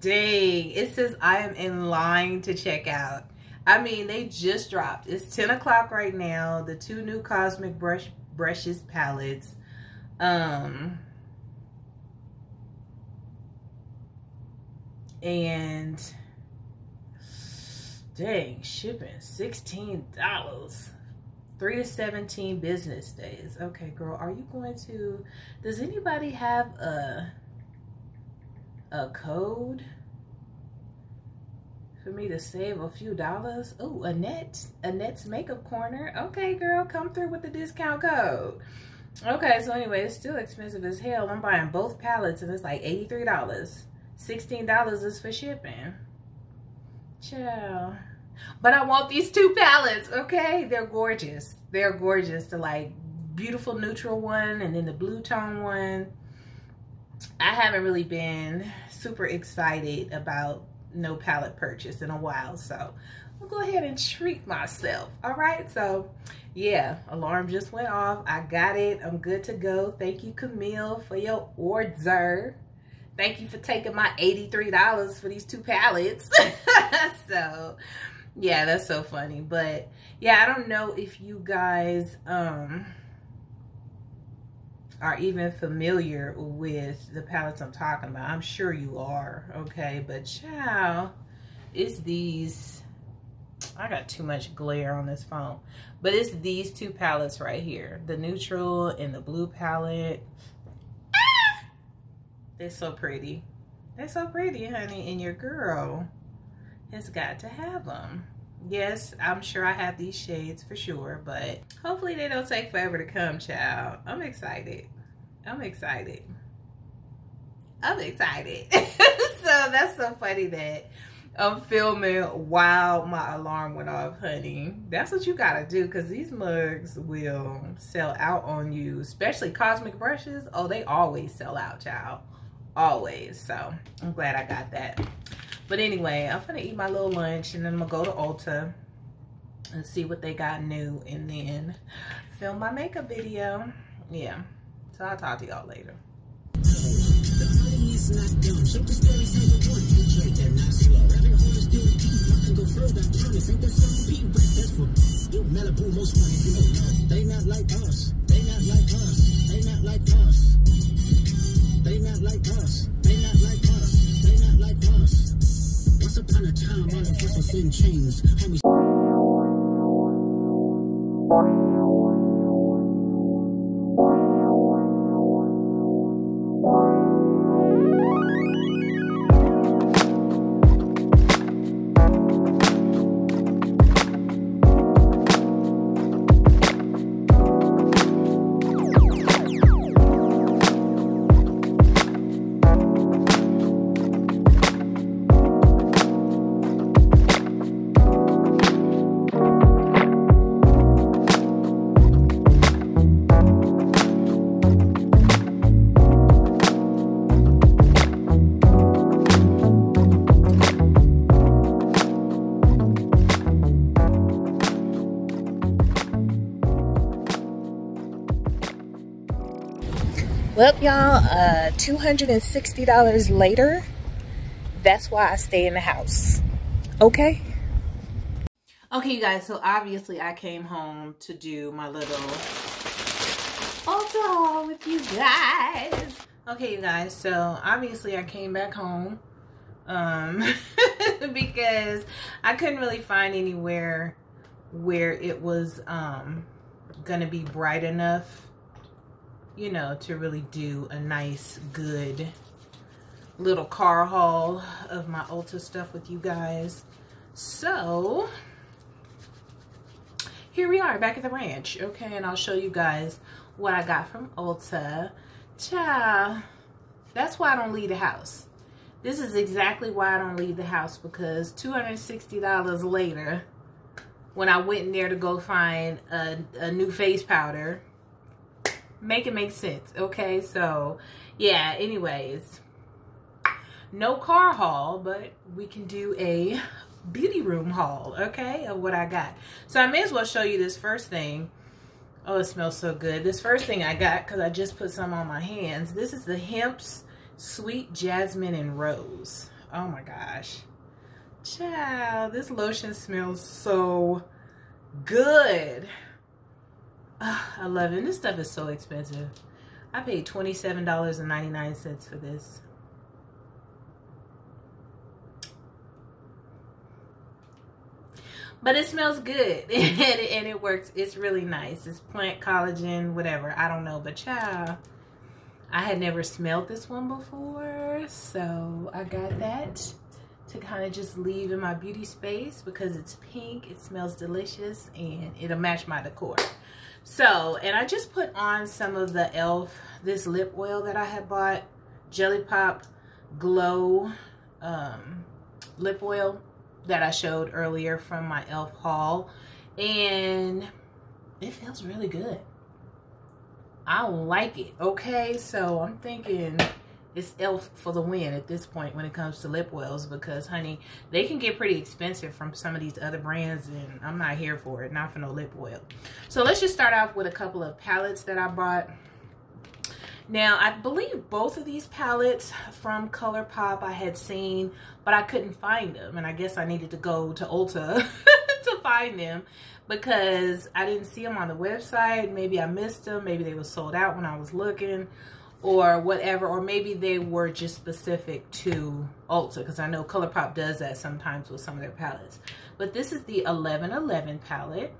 Dang. It says I am in line to check out. I mean, they just dropped. It's 10 o'clock right now. The two new Cosmic Brush Brushes palettes. Um and dang shipping $16 3 to 17 business days. Okay girl are you going to does anybody have a a code for me to save a few dollars? Oh annette annette's makeup corner. Okay girl come through with the discount code. Okay so anyway it's still expensive as hell. I'm buying both palettes and it's like 83 dollars $16 is for shipping. Chill. But I want these two palettes, okay? They're gorgeous. They're gorgeous. The like beautiful neutral one and then the blue tone one. I haven't really been super excited about no palette purchase in a while. So I'll go ahead and treat myself. All right. So yeah, alarm just went off. I got it. I'm good to go. Thank you, Camille, for your order. Thank you for taking my $83 for these two palettes. so yeah, that's so funny. But yeah, I don't know if you guys um are even familiar with the palettes I'm talking about. I'm sure you are, okay? But child, it's these, I got too much glare on this phone. But it's these two palettes right here. The neutral and the blue palette. They're so pretty. They're so pretty, honey. And your girl has got to have them. Yes, I'm sure I have these shades for sure, but hopefully they don't take forever to come, child. I'm excited. I'm excited. I'm excited. so that's so funny that I'm filming while my alarm went off, honey. That's what you gotta do because these mugs will sell out on you, especially cosmic brushes. Oh, they always sell out, child. Always. So I'm glad I got that. But anyway, I'm gonna eat my little lunch and then I'm gonna go to Ulta and see what they got new and then film my makeup video. Yeah. So I'll talk to y'all later. They not like us. They not like us. They not like us. They not like us. They not like us. They not like us. Once upon a time, all of us was in chains. Homies. Well, y'all, uh, $260 later, that's why I stay in the house. Okay? Okay, you guys, so obviously I came home to do my little haul with you guys. Okay, you guys, so obviously I came back home um, because I couldn't really find anywhere where it was um, gonna be bright enough you know, to really do a nice, good little car haul of my Ulta stuff with you guys. So, here we are back at the ranch, okay? And I'll show you guys what I got from Ulta. Ciao. That's why I don't leave the house. This is exactly why I don't leave the house because $260 later, when I went in there to go find a, a new face powder, make it make sense okay? So yeah anyways. No car haul but we can do a beauty room haul okay of what i got. So i may as well show you this first thing. Oh it smells so good. This first thing i got because i just put some on my hands. This is the Hempz sweet jasmine and rose. Oh my gosh. Child this lotion smells so good I love it. And this stuff is so expensive. I paid $27.99 for this. But it smells good and, it, and it works. It's really nice. It's plant collagen, whatever. I don't know. But child, I had never smelled this one before. So I got that to kind of just leave in my beauty space because it's pink. It smells delicious and it'll match my decor. So, and I just put on some of the e.l.f. this lip oil that I had bought. Jelly Pop Glow um, lip oil that I showed earlier from my e.l.f. haul. And it feels really good. I like it, okay? So I'm thinking it's elf for the win at this point when it comes to lip oils because honey they can get pretty expensive from some of these other brands and i'm not here for it not for no lip oil so let's just start off with a couple of palettes that i bought Now, I believe both of these palettes from ColourPop I had seen, but I couldn't find them. And I guess I needed to go to Ulta to find them because I didn't see them on the website. Maybe I missed them. Maybe they were sold out when I was looking or whatever. Or maybe they were just specific to Ulta because I know ColourPop does that sometimes with some of their palettes. But this is the 1111 palette.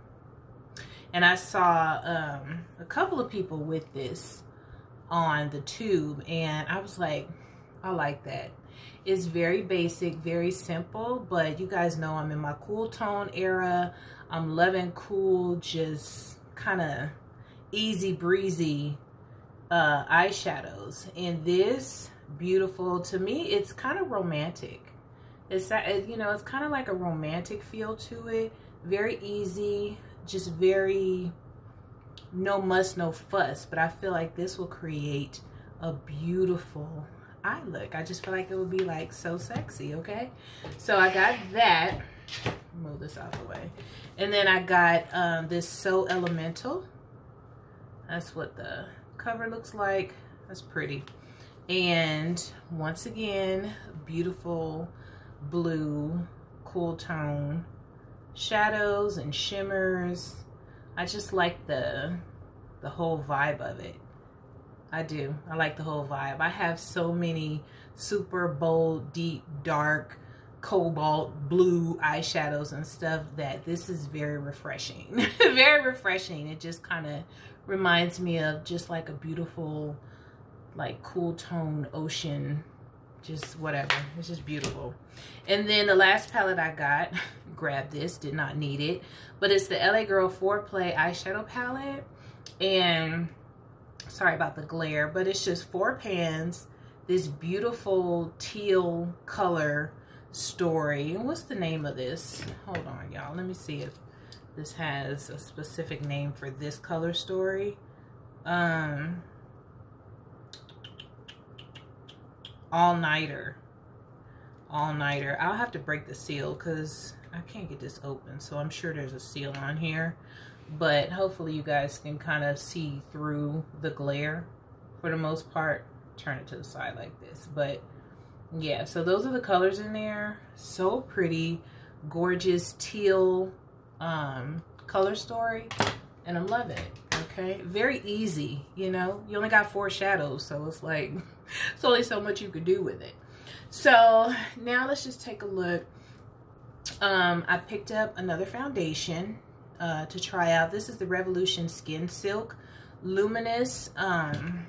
And I saw um, a couple of people with this on the tube and I was like, I like that. It's very basic, very simple, but you guys know I'm in my cool tone era. I'm loving cool, just kind of easy breezy uh, eyeshadows. And this, beautiful, to me, it's kind of romantic. It's, you know, it's kind of like a romantic feel to it. Very easy, just very no muss, no fuss. But I feel like this will create a beautiful eye look. I just feel like it would be like so sexy, okay? So I got that. Move this out of the way. And then I got um, this So Elemental. That's what the cover looks like. That's pretty. And once again, beautiful blue, cool tone shadows and shimmers. I just like the the whole vibe of it. I do. I like the whole vibe. I have so many super bold, deep, dark, cobalt blue eyeshadows and stuff that this is very refreshing. very refreshing. It just kind of reminds me of just like a beautiful, like cool tone ocean. Just whatever. It's just beautiful. And then the last palette i got grab this did not need it but it's the L.A. Girl foreplay eyeshadow palette. And sorry about the glare but it's just four pans this beautiful teal color story. What's the name of this? Hold on y'all. Let me see if this has a specific name for this color story. Um all-nighter. All-nighter. I'll have to break the seal because i can't get this open so i'm sure there's a seal on here. But hopefully you guys can kind of see through the glare. For the most part turn it to the side like this. But yeah so those are the colors in there. So pretty. Gorgeous teal um color story and i'm loving it okay? Very easy you know? You only got four shadows so it's like it's only so much you could do with it. So now let's just take a look. Um i picked up another foundation uh to try out. This is the revolution skin silk luminous um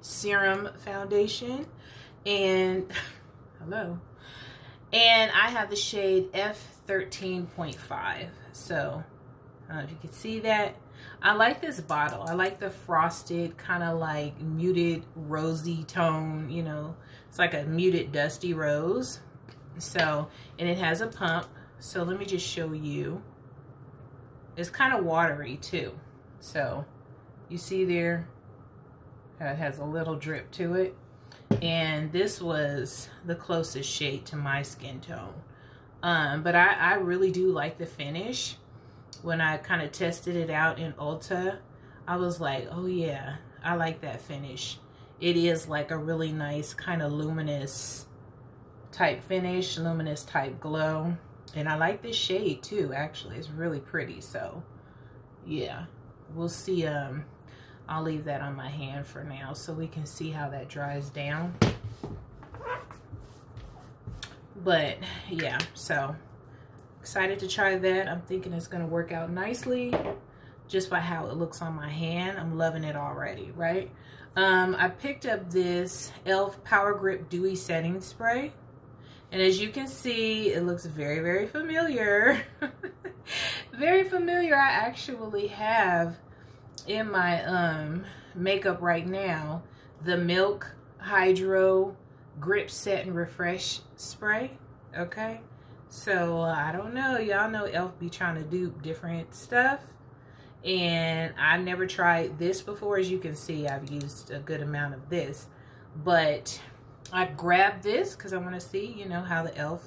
serum foundation. And hello. And i have the shade f13.5 so I don't know if you can see that I like this bottle. I like the frosted kind of like muted rosy tone, you know, it's like a muted dusty rose. So, and it has a pump. So let me just show you. It's kind of watery too. So you see there, it has a little drip to it. And this was the closest shade to my skin tone. Um, but I, I really do like the finish when I kind of tested it out in Ulta, I was like, oh yeah, I like that finish. It is like a really nice kind of luminous type finish, luminous type glow. And I like this shade too, actually. It's really pretty. So yeah, we'll see. Um, I'll leave that on my hand for now so we can see how that dries down. But yeah, so excited to try that. I'm thinking it's going to work out nicely just by how it looks on my hand. I'm loving it already, right? Um, I picked up this e.l.f. Power Grip Dewy Setting Spray. And as you can see, it looks very, very familiar. very familiar. I actually have in my um, makeup right now the Milk Hydro Grip Set and Refresh Spray. Okay. So uh, I don't know. Y'all know e.l.f. be trying to do different stuff. And I've never tried this before. As you can see, I've used a good amount of this. But I grabbed this because I want to see, you know, how the e.l.f.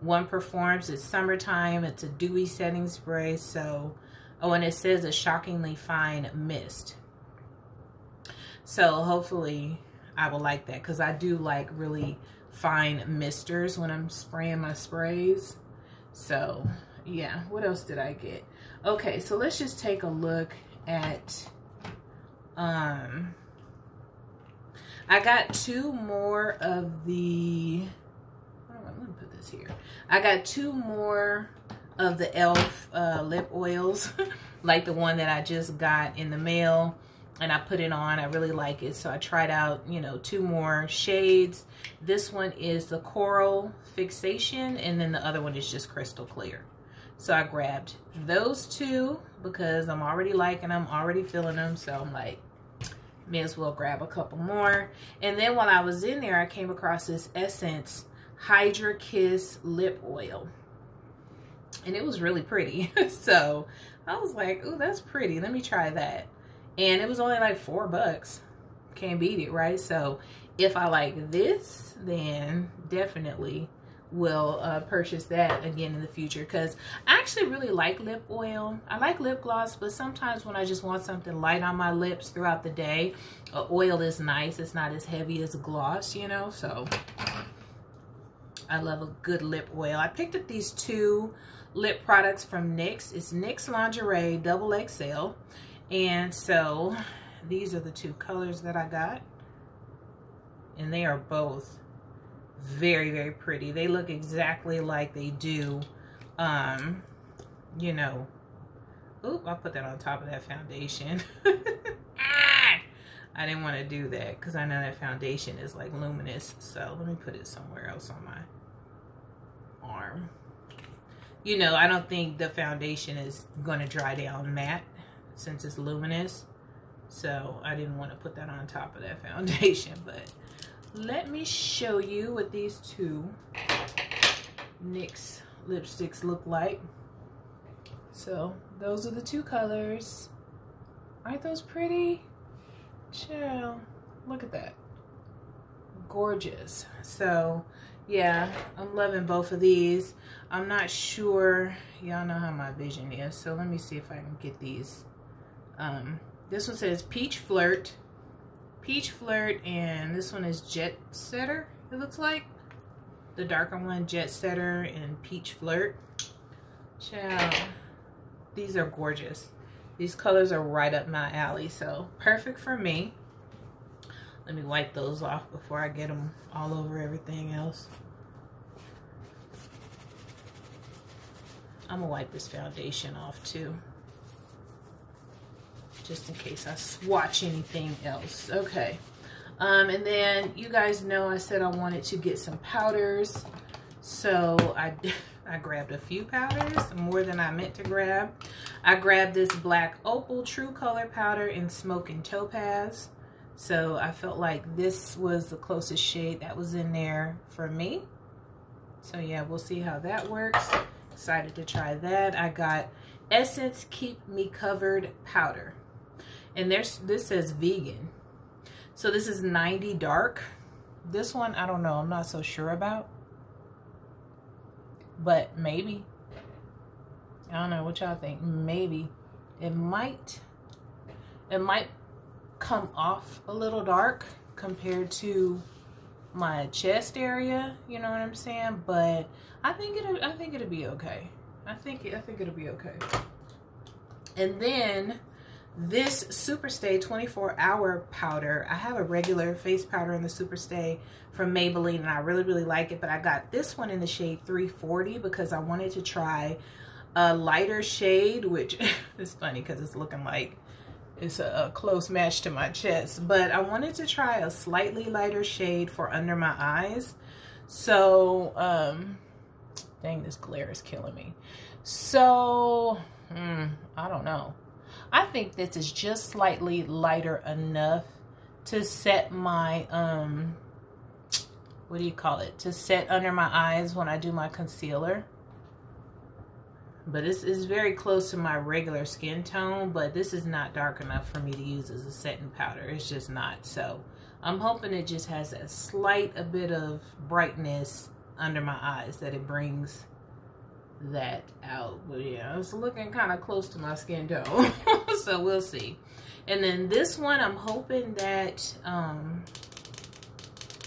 one performs. It's summertime. It's a dewy setting spray. So, oh, and it says a shockingly fine mist. So hopefully I will like that because I do like really fine misters when I'm spraying my sprays. So yeah, what else did I get? Okay, so let's just take a look at, um, I got two more of the, let me put this here. I got two more of the e.l.f. Uh, lip oils, like the one that I just got in the mail and I put it on. I really like it. So I tried out, you know, two more shades. This one is the Coral Fixation and then the other one is just Crystal Clear. So I grabbed those two because I'm already liking them, I'm already feeling them. So I'm like, may as well grab a couple more. And then while I was in there, I came across this Essence Hydra Kiss Lip Oil. And it was really pretty. so I was like, oh, that's pretty. Let me try that and it was only like four bucks can't beat it right so if i like this then definitely will uh, purchase that again in the future because I actually really like lip oil. I like lip gloss, but sometimes when I just want something light on my lips throughout the day, uh, oil is nice. It's not as heavy as a gloss, you know, so I love a good lip oil. I picked up these two lip products from NYX. It's NYX Lingerie Double XL. And so these are the two colors that I got. And they are both very, very pretty. They look exactly like they do, um, you know. Oop, I'll put that on top of that foundation. I didn't want to do that because I know that foundation is like luminous. So let me put it somewhere else on my arm. You know, I don't think the foundation is going to dry down matte since it's luminous. So I didn't want to put that on top of that foundation. But let me show you what these two NYX lipsticks look like. So those are the two colors. Aren't those pretty? Chill. Look at that. Gorgeous. So yeah, I'm loving both of these. I'm not sure. Y'all know how my vision is. So let me see if I can get these um, this one says Peach Flirt. Peach Flirt, and this one is Jet Setter, it looks like. The darker one, Jet Setter and Peach Flirt. Ciao. These are gorgeous. These colors are right up my alley, so perfect for me. Let me wipe those off before I get them all over everything else. I'm gonna wipe this foundation off too just in case I swatch anything else. Okay. Um, and then you guys know I said I wanted to get some powders. So I, I grabbed a few powders, more than I meant to grab. I grabbed this Black Opal True Color Powder in Smoke and Topaz. So I felt like this was the closest shade that was in there for me. So yeah, we'll see how that works. Excited to try that. I got Essence Keep Me Covered Powder and there's this says vegan. So this is 90 dark. This one i don't know i'm not so sure about. But maybe. I don't know what y'all think? Maybe. It might it might come off a little dark compared to my chest area you know what i'm saying? But i think it'll i think it'll be okay. I think i think it'll be okay. And then this Superstay 24 hour powder. I have a regular face powder in the Superstay from Maybelline and I really, really like it. But I got this one in the shade 340 because I wanted to try a lighter shade, which is funny because it's looking like it's a, a, close match to my chest. But I wanted to try a slightly lighter shade for under my eyes. So, um, dang, this glare is killing me. So, hmm, I don't know. I think this is just slightly lighter enough to set my, um, what do you call it? To set under my eyes when I do my concealer. But this is very close to my regular skin tone, but this is not dark enough for me to use as a setting powder. It's just not. So I'm hoping it just has a slight a bit of brightness under my eyes that it brings that out. But yeah, it's looking kind of close to my skin tone. so we'll see. And then this one, I'm hoping that um,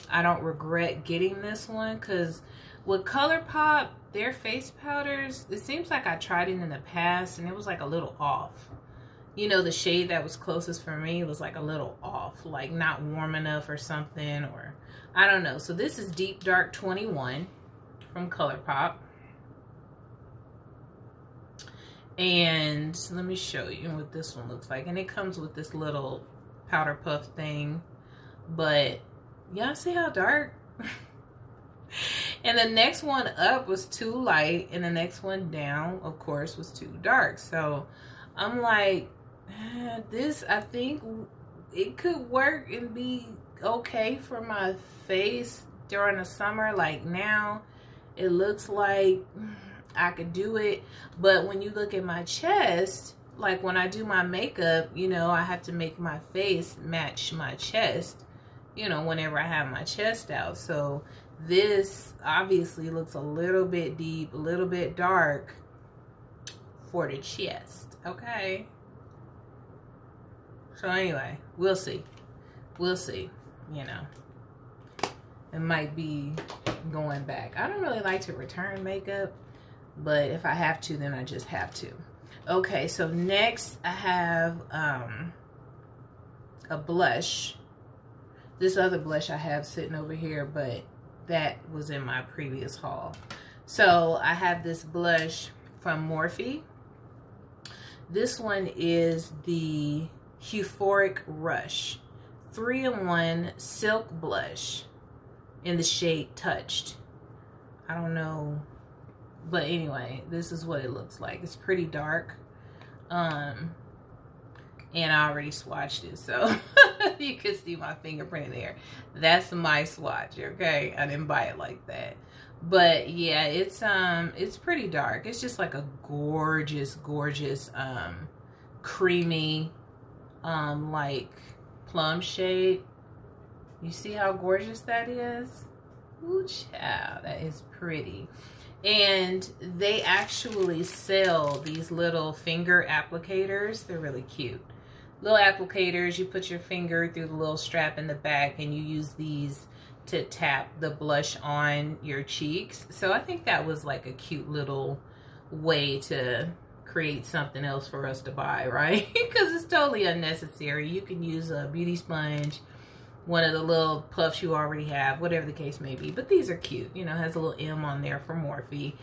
I don't regret getting this one because with ColourPop, their face powders, it seems like I tried it in the past and it was like a little off. You know, the shade that was closest for me was like a little off, like not warm enough or something, or I don't know. So this is Deep Dark 21 from ColourPop. And let me show you what this one looks like. And it comes with this little powder puff thing. But y'all see how dark? and the next one up was too light. And the next one down, of course, was too dark. So I'm like, eh, this, I think it could work and be okay for my face during the summer. Like now, it looks like I could do it. But when you look at my chest, like when I do my makeup, you know, I have to make my face match my chest, you know, whenever I have my chest out. So this obviously looks a little bit deep, a little bit dark for the chest, okay? So anyway, we'll see. We'll see, you know. It might be going back. I don't really like to return makeup but if I have to, then I just have to. Okay, so next I have um, a blush. This other blush I have sitting over here, but that was in my previous haul. So I have this blush from Morphe. This one is the Euphoric Rush 3-in-1 Silk Blush in the shade Touched. I don't know but anyway this is what it looks like. It's pretty dark. Um and I already swatched it so you can see my fingerprint there. That's my swatch okay? I didn't buy it like that. But yeah it's um it's pretty dark. It's just like a gorgeous gorgeous um creamy um like plum shade. You see how gorgeous that is? Ooh, child, that is pretty and they actually sell these little finger applicators. They're really cute. Little applicators you put your finger through the little strap in the back and you use these to tap the blush on your cheeks. So i think that was like a cute little way to create something else for us to buy right? Because it's totally unnecessary. You can use a beauty sponge one of the little puffs you already have, whatever the case may be. But these are cute, you know, has a little M on there for Morphe.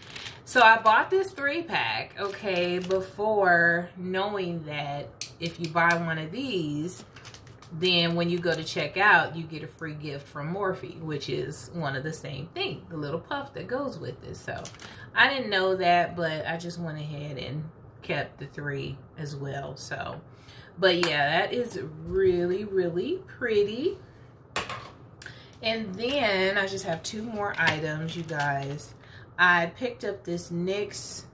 So I bought this three pack, okay, before knowing that if you buy one of these, then when you go to check out, you get a free gift from Morphe, which is one of the same thing, the little puff that goes with it. So I didn't know that, but I just went ahead and kept the three as well. So, but yeah, that is really, really pretty. And then I just have two more items, you guys. I picked up this NYX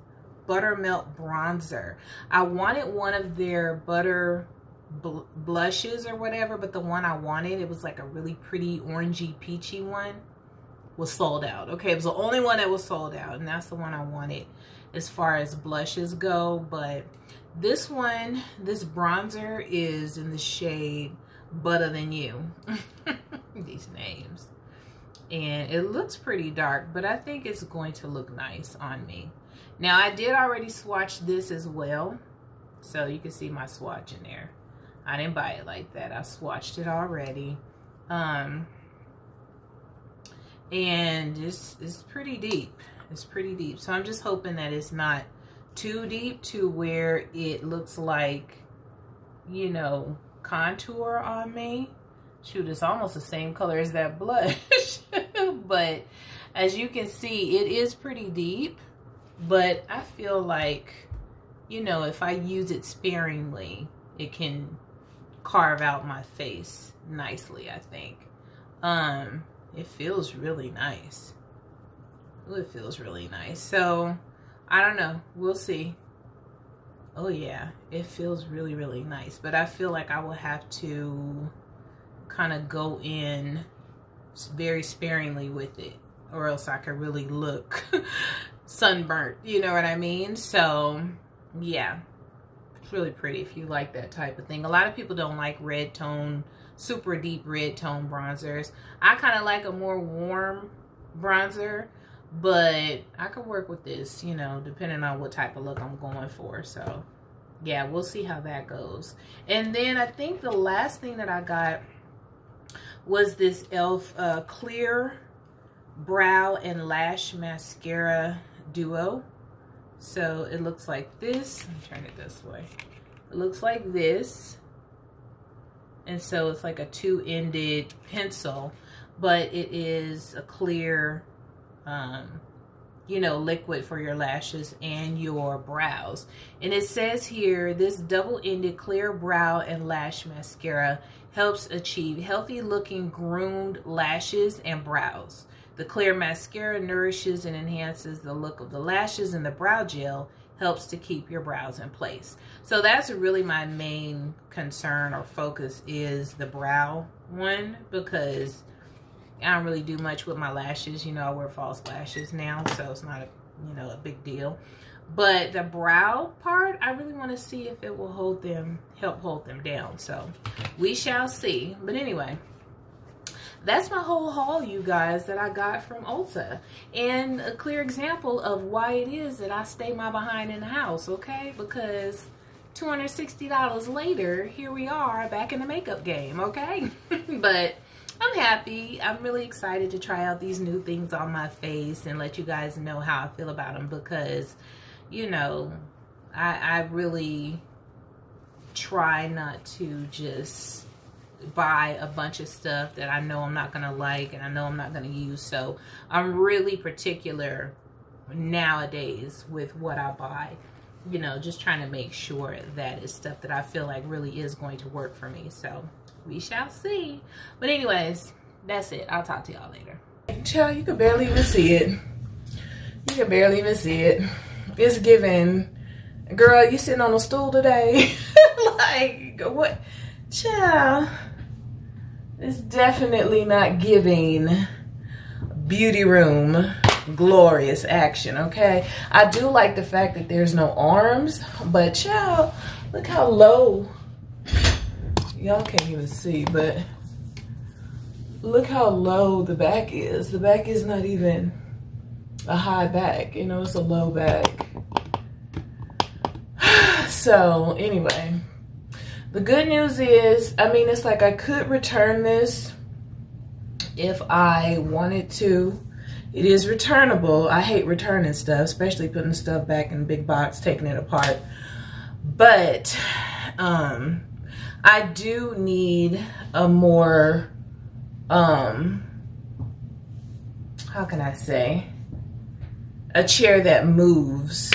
Buttermelt Bronzer. I wanted one of their butter bl blushes or whatever, but the one I wanted, it was like a really pretty orangey peachy one, was sold out. Okay, it was the only one that was sold out, and that's the one I wanted as far as blushes go. But this one, this bronzer is in the shade Butter Than You. these names. And it looks pretty dark, but I think it's going to look nice on me. Now, I did already swatch this as well. So you can see my swatch in there. I didn't buy it like that. I swatched it already. Um, and it's, it's pretty deep. It's pretty deep. So I'm just hoping that it's not too deep to where it looks like, you know, contour on me shoot it's almost the same color as that blush. But as you can see it is pretty deep. But I feel like you know if I use it sparingly it can carve out my face nicely I think. Um it feels really nice. Ooh, it feels really nice. So I don't know. We'll see. Oh yeah. It feels really really nice. But I feel like I will have to kind of go in very sparingly with it or else I could really look sunburnt. You know what I mean? So, yeah. It's really pretty if you like that type of thing. A lot of people don't like red tone, super deep red tone bronzers. I kind of like a more warm bronzer, but I could work with this, you know, depending on what type of look I'm going for. So, yeah, we'll see how that goes. And then I think the last thing that I got was this e.l.f. Uh, clear brow and lash mascara duo. So it looks like this. Let me turn it this way. It looks like this. And so it's like a two-ended pencil, but it is a clear, um, you know, liquid for your lashes and your brows. And it says here, this double-ended clear brow and lash mascara helps achieve healthy looking groomed lashes and brows. The clear mascara nourishes and enhances the look of the lashes and the brow gel helps to keep your brows in place. So that's really my main concern or focus is the brow one because I don't really do much with my lashes. You know, I wear false lashes now, so it's not a, you know, a big deal. But the brow part, I really want to see if it will hold them, help hold them down. So we shall see. But anyway, that's my whole haul, you guys, that I got from Ulta. And a clear example of why it is that I stay my behind in the house, okay? Because $260 later, here we are back in the makeup game, okay? but I'm happy. I'm really excited to try out these new things on my face and let you guys know how I feel about them because, you know, I, I really try not to just buy a bunch of stuff that I know I'm not going to like and I know I'm not going to use. So I'm really particular nowadays with what I buy. You know, just trying to make sure that it's stuff that I feel like really is going to work for me. So we shall see. But anyways, that's it. I'll talk to y'all later. Child, you can barely even see it. You can barely even see it. It's giving, girl, you sitting on a stool today? like, what? Child. It's definitely not giving beauty room glorious action, okay? I do like the fact that there's no arms, but child, look how low. Y'all can't even see, but look how low the back is. The back is not even a high back, you know, it's a low back. So anyway, the good news is, I mean, it's like I could return this if I wanted to. It is returnable. I hate returning stuff, especially putting stuff back in the big box, taking it apart. But um, I do need a more, um, how can I say, a chair that moves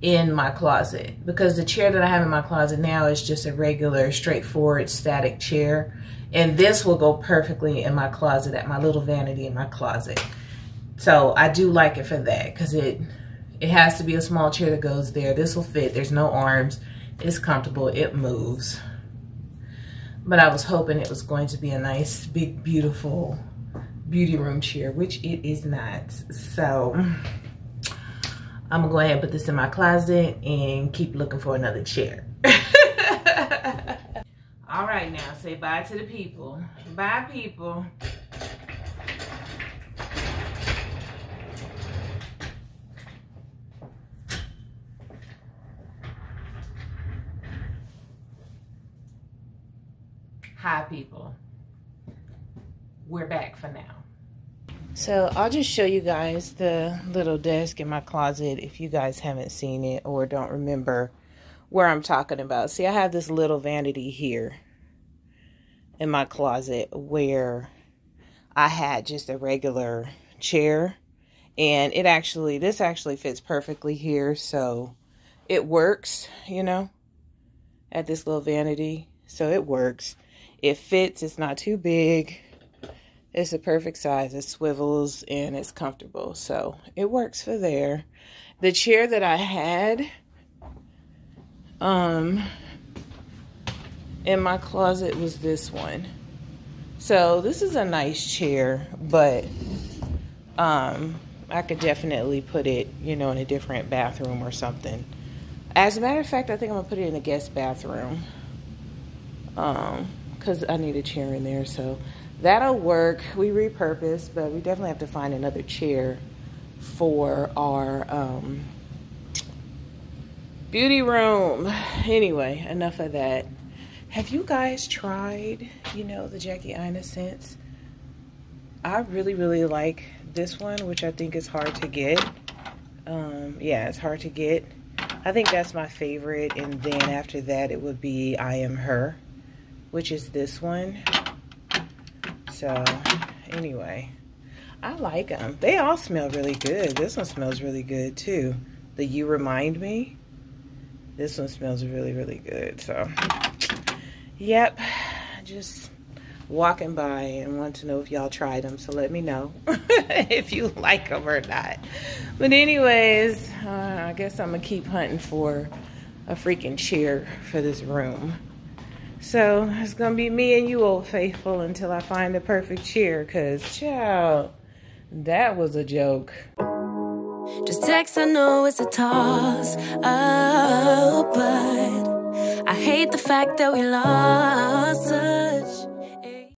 in my closet. Because the chair that I have in my closet now is just a regular straightforward static chair. And this will go perfectly in my closet at my little vanity in my closet. So I do like it for that because it it has to be a small chair that goes there. This will fit. There's no arms. It's comfortable. It moves. But I was hoping it was going to be a nice big beautiful beauty room chair which it is not. So I'm gonna go ahead and put this in my closet and keep looking for another chair. All right now, say bye to the people. Bye people. Hi people. We're back for now. So I'll just show you guys the little desk in my closet if you guys haven't seen it or don't remember where I'm talking about. See, I have this little vanity here in my closet where I had just a regular chair and it actually, this actually fits perfectly here. So it works, you know, at this little vanity. So it works. It fits. It's not too big it's a perfect size. It swivels and it's comfortable. So it works for there. The chair that I had um, in my closet was this one. So this is a nice chair, but um, I could definitely put it, you know, in a different bathroom or something. As a matter of fact, I think I'm gonna put it in a guest bathroom. Um, cause I need a chair in there, so that'll work. We repurpose, but we definitely have to find another chair for our um, beauty room. Anyway, enough of that. Have you guys tried, you know, the Jackie Aina scents? I really, really like this one, which I think is hard to get. Um, yeah, it's hard to get. I think that's my favorite. And then after that, it would be I Am Her, which is this one. So, anyway, I like them. They all smell really good. This one smells really good, too. The You Remind Me. This one smells really, really good. So, yep, just walking by and want to know if y'all tried them. So let me know if you like them or not. But anyways, uh, I guess I'm going to keep hunting for a freaking chair for this room. So it's to be me and you, Old Faithful, until I find the perfect chair. Because, child, that was a joke. Just text, I know it's a toss. Oh, but I hate the fact that we lost such